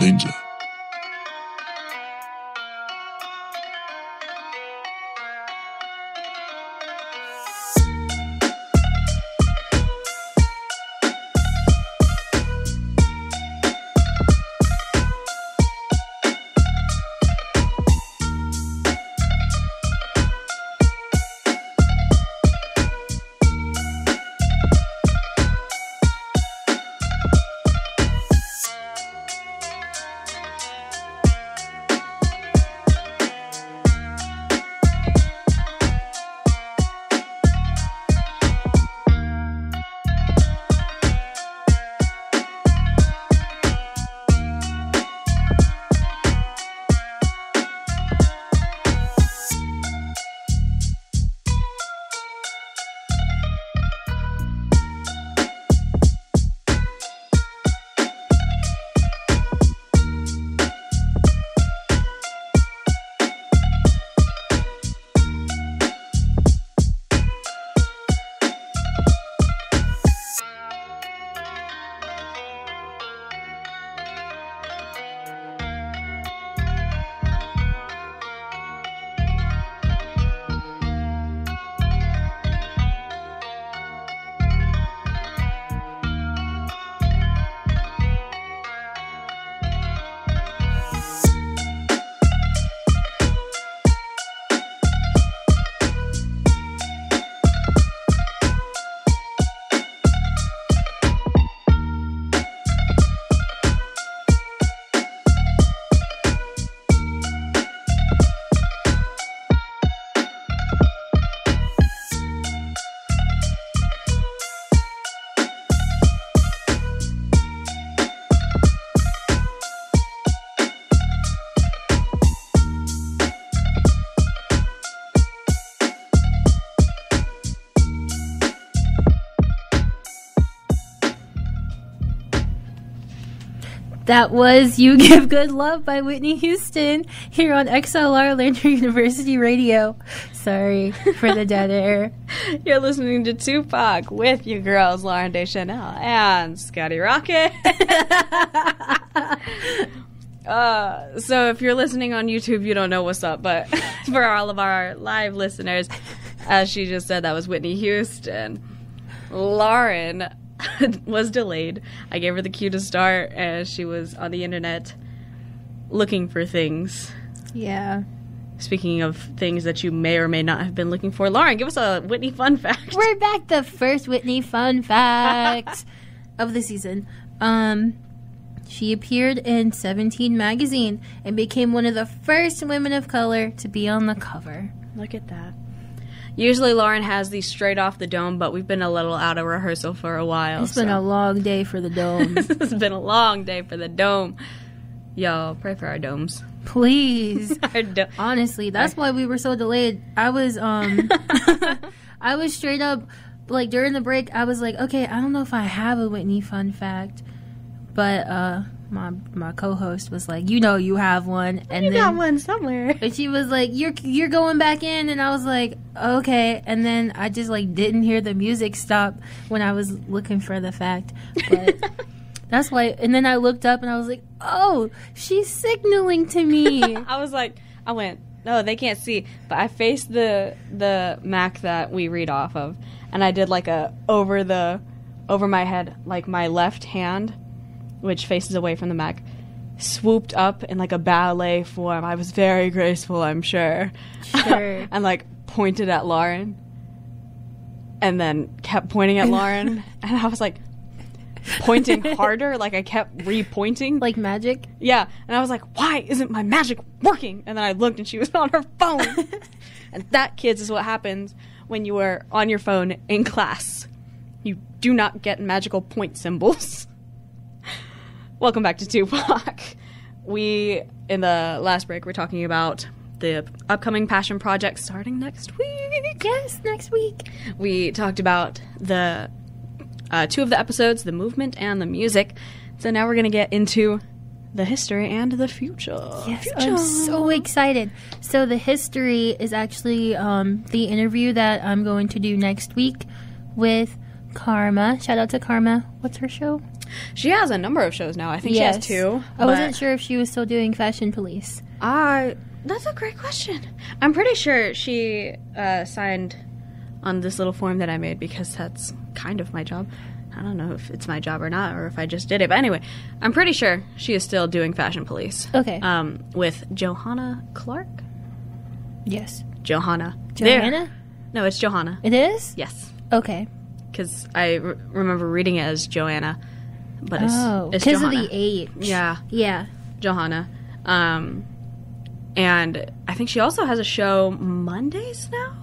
Ninja. That was You Give Good Love by Whitney Houston here on XLR Lander University Radio. Sorry for the dead air. You're listening to 2POC with you girls, Lauren Deschanel and Scotty Rocket. uh, so if you're listening on YouTube, you don't know what's up, but for all of our live listeners, as she just said, that was Whitney Houston. Lauren was delayed. I gave her the cue to start, and she was on the internet looking for things. Yeah. Speaking of things that you may or may not have been looking for, Lauren, give us a Whitney fun fact. We're back. The first Whitney fun fact of the season. Um, she appeared in 17 magazine and became one of the first women of color to be on the cover. Look at that. Usually Lauren has these straight off the dome, but we've been a little out of rehearsal for a while. It's been a long day for the dome. it's been a long day for the dome. Y'all, pray for our domes. Please. Our do- Honestly, that's why we were so delayed. I was um I was straight up like during the break I was like, okay, I don't know if I have a Whitney fun fact. But uh my my co-host was like, "You know you have one." And you then got one somewhere. and she was like, "You're you're going back in," and I was like, "Okay." And then I just like didn't hear the music stop when I was looking for the fact, but that's why. And then I looked up and I was like, "Oh, she's signaling to me." I was like, I went, no, they can't see. But I faced the the Mac that we read off of, and I did like a over the over my head, like my left hand, which faces away from the Mac, swooped up in like a ballet form. I was very graceful, I'm sure. Sure. and like pointed at Lauren, and then kept pointing at Lauren, and I was like. Pointing harder, like I kept repointing. like magic. Yeah, and I was like, "Why isn't my magic working?" And then I looked, and she was on her phone. and that, kids, is what happens when you are on your phone in class. You do not get magical point symbols. Welcome back to 2POC. We in the last break we're talking about the upcoming passion project starting next week. Yes, next week. We talked about the uh, two of the episodes, the movement and the music. So now we're going to get into the history and the future. Yes, Future. I'm so excited. So the history is actually um, the interview that I'm going to do next week with Karma. Shout out to Karma. What's her show? She has a number of shows now. I think she has two. I wasn't sure if she was still doing Fashion Police. I. That's a great question. I'm pretty sure she uh, signed on this little form that I made because that's kind of my job. I don't know if it's my job or not, or if I just did it. But anyway, I'm pretty sure she is still doing Fashion Police. Okay. Um, with Johanna Clark. yes. Johanna. There. No, it's Johanna. It is? Yes, Okay. because I re- remember reading it as Joanna, but it's Oh, it's because of the H. Yeah, Yeah. Johanna. Um, and I think she also has a show Mondays now.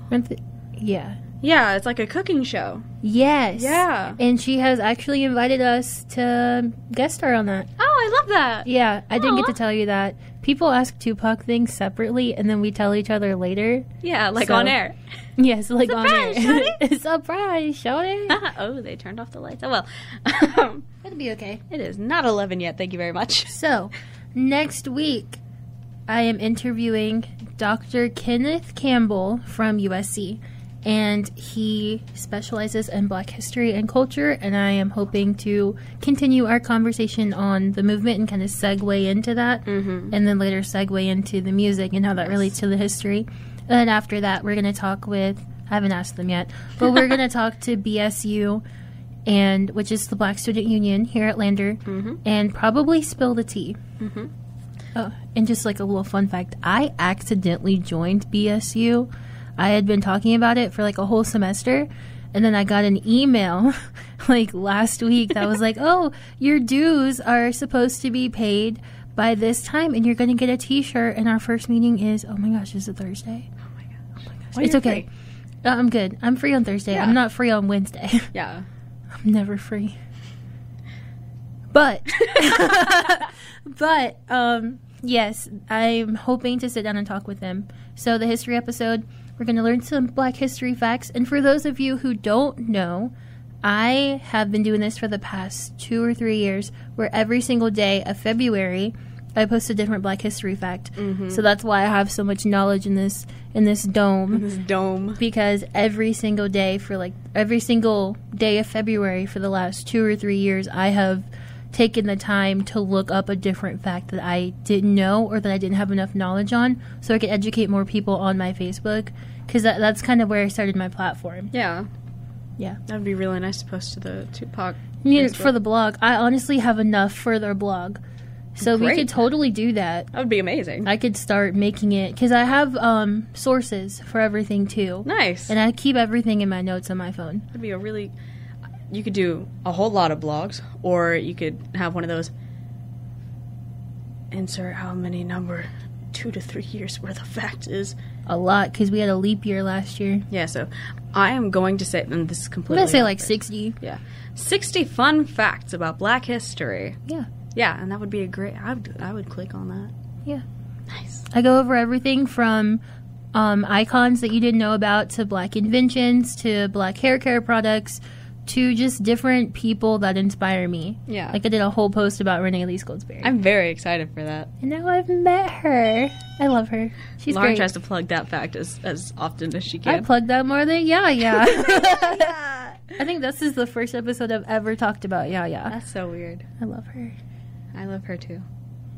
Yeah. Yeah, it's like a cooking show. Yes. Yeah. And she has actually invited us to guest star on that. Oh, I love that. Yeah, I didn't get to tell you that. People ask 2POC things separately, and then we tell each other later. Yeah, like So- on air. Yes, like Surprise, on air. Surprise, Shorty. oh, they turned off the lights. Oh well. It'll be okay. it is not eleven yet. Thank you very much. So, next week, I am interviewing Dr. Kenneth Campbell from USC. And he specializes in black history and culture. And I am hoping to continue our conversation on the movement and kind of segue into that. Mm-hmm. And then later segue into the music and how that relates to the history. And after that, we're going to talk with, I haven't asked them yet, but we're going to talk to BSU and which is the Black Student Union here at Lander, and probably spill the tea. Mhm. Oh, and just like a little fun fact, I accidentally joined BSU. I had been talking about it for like a whole semester, and then I got an email like last week that was like, "Oh, your dues are supposed to be paid." By this time, and you're going to get a T-shirt. And our first meeting is oh my gosh, is it Thursday? Oh my god. Gosh, it's okay. Uh, I'm good. I'm free on Thursday. Yeah. I'm not free on Wednesday. Yeah. I'm never free. But but um yes, I'm hoping to sit down and talk with them. So the history episode, we're going to learn some black history facts and for those of you who don't know, I have been doing this for the past two or three years, where every single day of February, I post a different Black History fact. Mm-hmm. So that's why I have so much knowledge in this in this dome This dome. because every single day for like every single day of February for the last two or three years, I have taken the time to look up a different fact that I didn't know or that I didn't have enough knowledge on, so I could educate more people on my Facebook. Because that, that's kind of where I started my platform. Yeah. Yeah. That'd be really nice to post to the 2POC. For the blog. I honestly have enough for their blog, so we could totally do that. That would be amazing. I could start making it because I have um, sources for everything too, nice. and I keep everything in my notes on my phone. That'd be a really. You could do a whole lot of blogs, or you could have one of those. Insert how many number two to three years worth of fact is. A lot because we had a leap year last year. Yeah, so I am going to say, and this is I'm gonna say off like sixty. Yeah, sixty fun facts about Black history. Yeah, Yeah, and that would be a great. I would. I would click on that. yeah. Nice. I go over everything from um, icons that you didn't know about to black inventions to black hair care products to just different people that inspire me. Yeah. Like I did a whole post about Renée Elise Goldsberry. I'm very excited for that. and now I've met her. I love her. She's Lauren great. tries to plug that fact as, as often as she can. I plugged that more than yeah, yeah. I think this is the first episode I've ever talked about. Yeah, yeah. That's so weird. I love her. I love her too.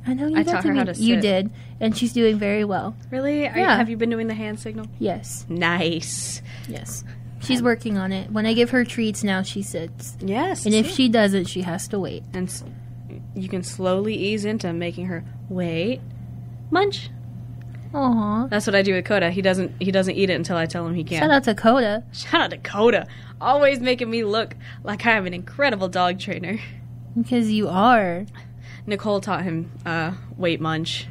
I know you I got taught to her how to You sit. did, and she's doing very well. Really? Are, Yeah. Have you been doing the hand signal? Yes, Nice. yes. She's working on it. When I give her treats now, she sits. Yes. And if she doesn't, she has to wait. and s- you can slowly ease into making her wait, munch. Aw. That's what I do with Coda. He doesn't. He doesn't eat it until I tell him he can. Shout out to Coda. Shout out to Coda. Always making me look like I am an incredible dog trainer. Because you are. Nicole taught him uh, weight munch.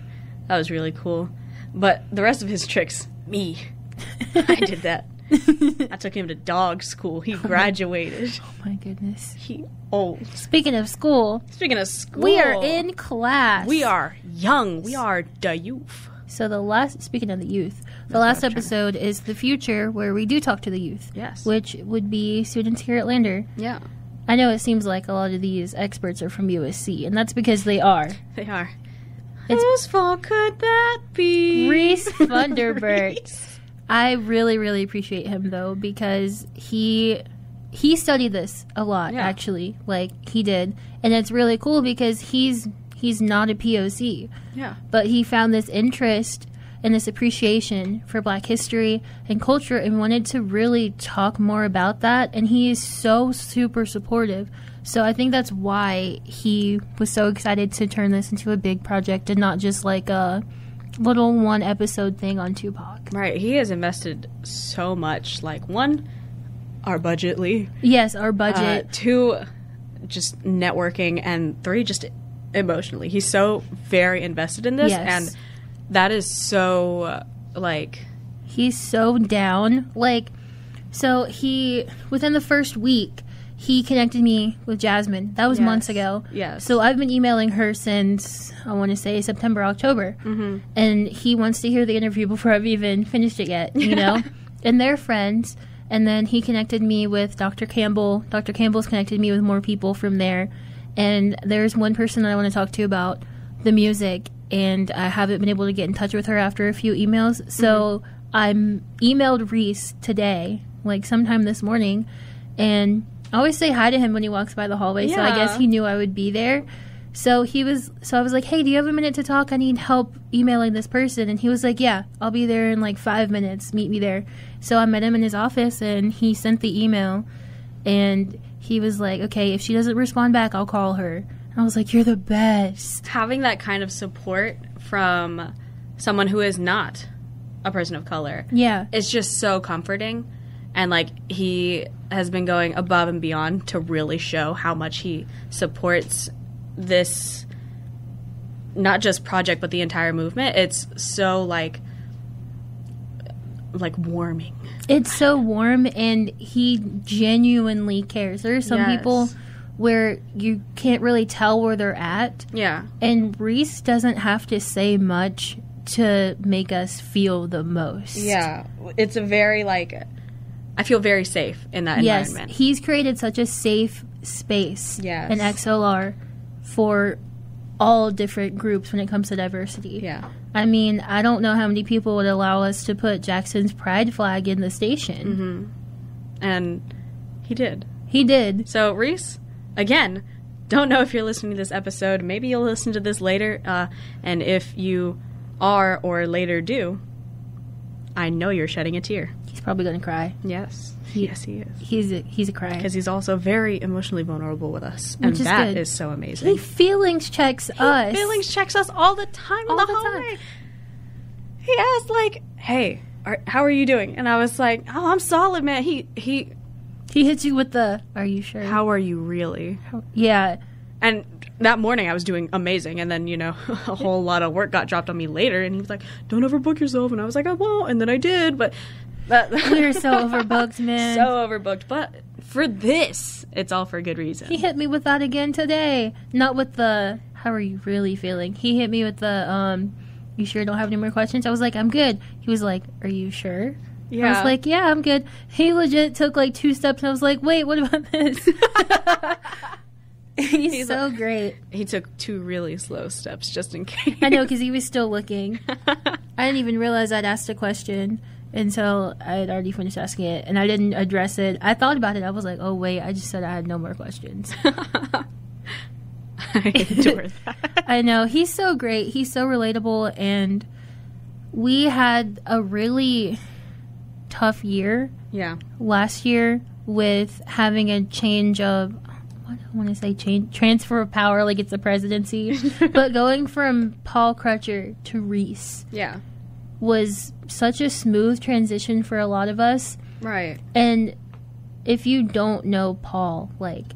That was really cool. But the rest of his tricks, me. I did that. I took him to dog school. He oh graduated. Oh my goodness. He old. Speaking of school, Speaking of school, we are in class. We are young. We are the youth. So the last, speaking of the youth, the what last trying to- episode is the future where we do talk to the youth, Yes. which would be students here at Lander. yeah, I know it seems like a lot of these experts are from USC, and that's because they are. they are. It's- Whose fault could that be? Reese Thunderbird. Reese. I really, really appreciate him though because he he studied this a lot Yeah. actually, like he did, and it's really cool because he's he's not a POC, Yeah. but he found this interest and this appreciation for Black history and culture and wanted to really talk more about that. And he is so super supportive. So I think that's why he was so excited to turn this into a big project and not just like a little one episode thing on 2POC. Right. He has invested so much. Like one, our budgetly. Yes, our Uh, budget. two, just networking, and three, just emotionally. He's so very invested in this, Yes. and that is so uh, like He's so down. Like, so he, within the first week, he connected me with Jasmine. That was Yes. months ago. Yes. So I've been emailing her since, I want to say September, October. Mm-hmm. And he wants to hear the interview before I've even finished it yet, you know? and they're friends. And then he connected me with Dr. Campbell. Dr. Campbell's connected me with more people from there. And there's one person that I want to talk to about the music, and I haven't been able to get in touch with her after a few emails. So I'm emailed Reese today, like sometime this morning, and I always say hi to him when he walks by the hallway. So I guess he knew I would be there. So he was. So I was like, "Hey, do you have a minute to talk? I need help emailing this person." And he was like, "Yeah, I'll be there in like five minutes. Meet me there." So I met him in his office, and he sent the email, and he was like, "Okay, if she doesn't respond back, I'll call her." And I was like, "You're the best." having that kind of support from someone who is not a person of color. Yeah, It's just so comforting. And like he has been going above and beyond to really show how much he supports this not just project but the entire movement. It's so like like warming. it's so warm, and he genuinely cares. There are some Yes. people where you can't really tell where they're at, Yeah. and Reese doesn't have to say much to make us feel the most. Yeah, it's a very like I feel very safe in that yes, environment. he's created such a safe space Yes. in XLR for all different groups when it comes to diversity. Yeah. I mean, I don't know how many people would allow us to put Jackson's pride flag in the station. And he did. He did. So, Reese, again, don't know if you're listening to this episode. Maybe you'll listen to this later. Uh, and if you are or later do, I know you're shedding a tear. Probably going to cry. Yes. He- yes, he is. He's a, he's a crier. Because he's also very emotionally vulnerable with us. And is that is good. so amazing. He feelings checks us. Feelings checks us all the time in All the, the time. He asked, like, hey, are, how are you doing? And I was like, oh, I'm solid, man. He, he, He hits you with the, are you sure? how are you really? Yeah. And that morning I was doing amazing, and then you know a whole lot of work got dropped on me later, and he was like, "Don't overbook yourself," and I was like, "I won't," and then I did, but We were so overbooked, man. so overbooked. But for this, it's all for a good reason. He hit me with that again today. Not with the how are you really feeling? He hit me with the um you sure don't have any more questions? I was like, I'm good. He was like, Are you sure? Yeah. I was like, Yeah, I'm good. He legit took like two steps and I was like, Wait, what about this? He's, He's so like- great. he took two really slow steps just in case. I know because he was still looking. I didn't even realize I'd asked a question until I had already finished asking it, and I didn't address it. I thought about it. I was like, "Oh wait, I just said I had no more questions." I adore that. I know he's so great. He's so relatable, and we had a really tough year yeah, last year with having a change of. What do I want to say? Change transfer of power, like it's a presidency, but going from Paul Crutcher to Reese yeah, was such a smooth transition for a lot of us. right. And if you don't know Paul, like,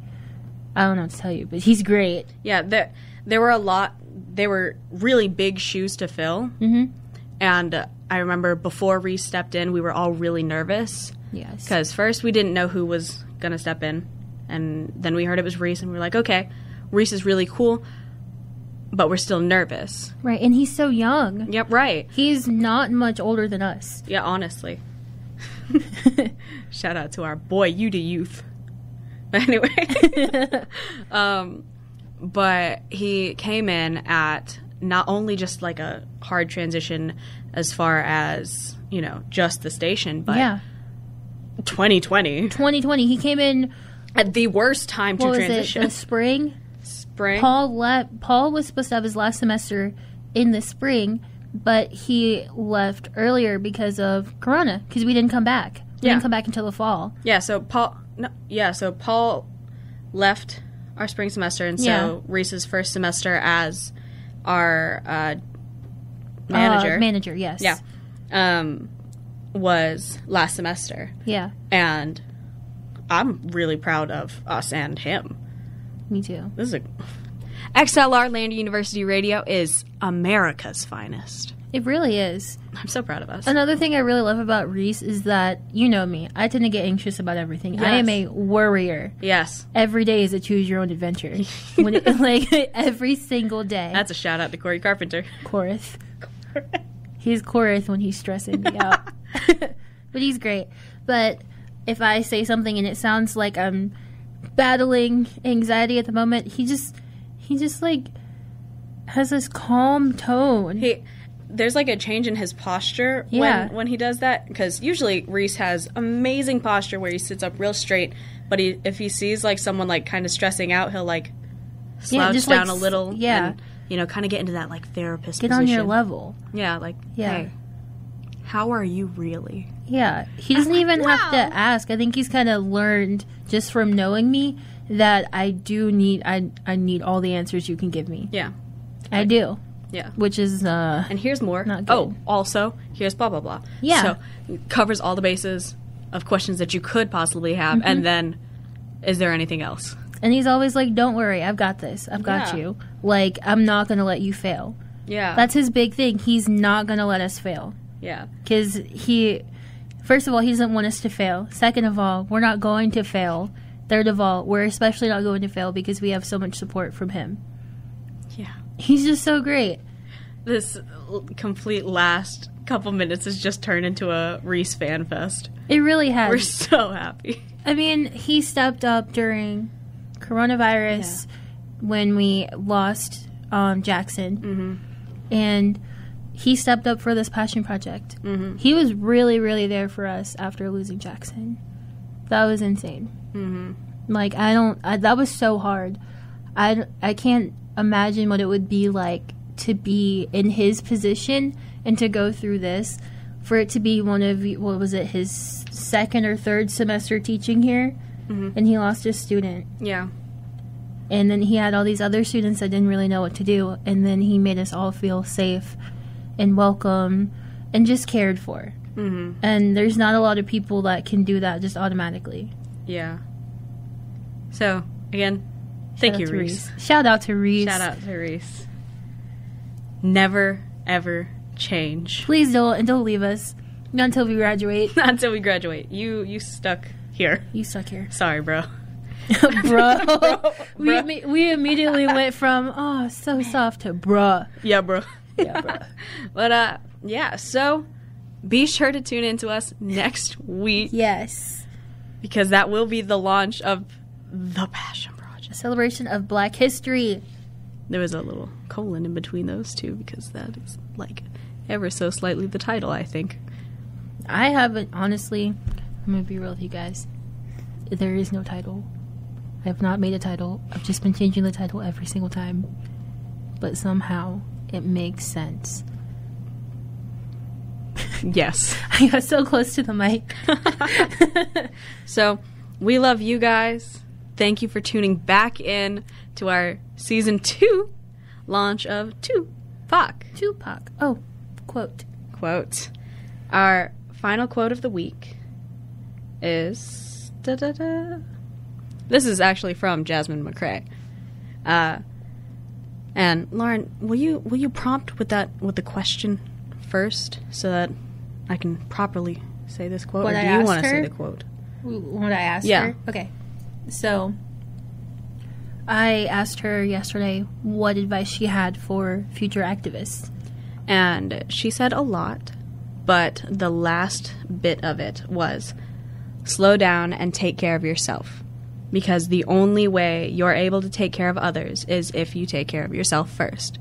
I don't know what to tell you, but he's great. Yeah, there there were a lot. They were really big shoes to fill, Mm-hmm. and uh, I remember before Reese stepped in, we were all really nervous. Yes. Because first we didn't know who was gonna step in, and then we heard it was Reese, and we were like, okay, Reese is really cool, but we're still nervous. Right. And he's so young. Yep, right. He's not much older than us. Yeah, honestly. Shout out to our boy UD Youth. But anyway, um, but he came in at not only just like a hard transition as far as you know just the station, but yeah. 2020 2020. He came in, at the worst time to it, transition. the spring? Spring. Paul le- Paul was supposed to have his last semester in the spring, but he left earlier because of Corona, because we didn't come back. We Yeah. didn't come back until the fall. Yeah, so Paul. No, yeah, so Paul left our spring semester, and so Yeah. Reese's first semester as our uh, manager, Uh, manager, yes. yeah, um, was last semester, Yeah. and I'm really proud of us and him. Me too. This is a XLR Lander University Radio is America's finest. It really is. I'm so proud of us. Another thing I really love about Reese is that you know me. I tend to get anxious about everything. I am a worrier. yes, Every day is a choose your own adventure. when it, like every single day. that's a shout out to Corey Carpenter. Corinth. He's Corinth when he's stressing me out. but he's great. But if I say something and it sounds like I'm battling anxiety at the moment, he just he just like has this calm tone. He there's like a change in his posture Yeah. when when he does that because usually Reese has amazing posture where he sits up real straight, but he if he sees like someone like kind of stressing out, he'll like slouch just, like, down a s- little, yeah. and, you know, kind of get into that like therapist. Get on your level. Yeah, like Yeah. hey, how are you really? Yeah, he doesn't even have to ask. I think he's kind of learned just from knowing me that I do need I I need all the answers you can give me. Yeah, I do, yeah. which is uh And here's more. Not good. Oh, also here's blah blah blah. Yeah. So covers all the bases of questions that you could possibly have, Mm-hmm. and then is there anything else? and he's always like, "Don't worry, I've got this. I've got Yeah. you. Like I'm not going to let you fail." Yeah. That's his big thing. He's not going to let us fail yeah. cuz he first of all, he doesn't want us to fail. Second of all, we're not going to fail. Third of all, we're especially not going to fail because we have so much support from him. Yeah. He's just so great. this complete last couple minutes has just turned into a Reese fan fest. It really has. We're so happy. I mean, he stepped up during coronavirus when we lost um, Jackson, Mm-hmm. and he stepped up for this passion project. Mm-hmm. He was really, really there for us after losing Jackson. That was insane. Mm-hmm. Like I don't. I, that was so hard. I I can't imagine what it would be like to be in his position and to go through this. For it to be one of what was it his second or third semester teaching here, Mhm. and he lost a student, Yeah. and then he had all these other students that didn't really know what to do, and then he made us all feel safe and welcome and just cared for. Mm-hmm. And there's not a lot of people that can do that just automatically. Yeah. So again, thank Shout you, out to Reese. Shout out to Reese. Shout out to Reese. Never ever change Please don't and don't leave us. Not until we graduate. Not until we graduate. You you stuck here. You stuck here, Sorry, bro. bro. we Bruh. imme- we immediately went from oh so soft to bruh. Yeah, bro. Yeah, but uh, yeah. So be sure to tune in to us next week Yes, because that will be the launch of the Passion Project. a celebration of Black History. There was a little colon in between those two because that is like ever so slightly the title. I think. I haven't honestly. I'm gonna be real with you guys. There is no title. I have not made a title. I've just been changing the title every single time, but somehow it makes sense. Yes. I got so close to the mic. So we love you guys. Thank you for tuning back in to our season two launch of Tupac. Tupac. Oh, quote. Quote. Our final quote of the week is da, da, da. This is actually from Jasmine McCrae. Uh, and Lauren, will you will you prompt with that with the question first so that I can properly say this quote, What or I do you want to say the quote? What I asked Yeah. her? Okay. So, I asked her yesterday what advice she had for future activists. And she said a lot, but the last bit of it was slow down and take care of yourself. Because the only way you're able to take care of others is if you take care of yourself first.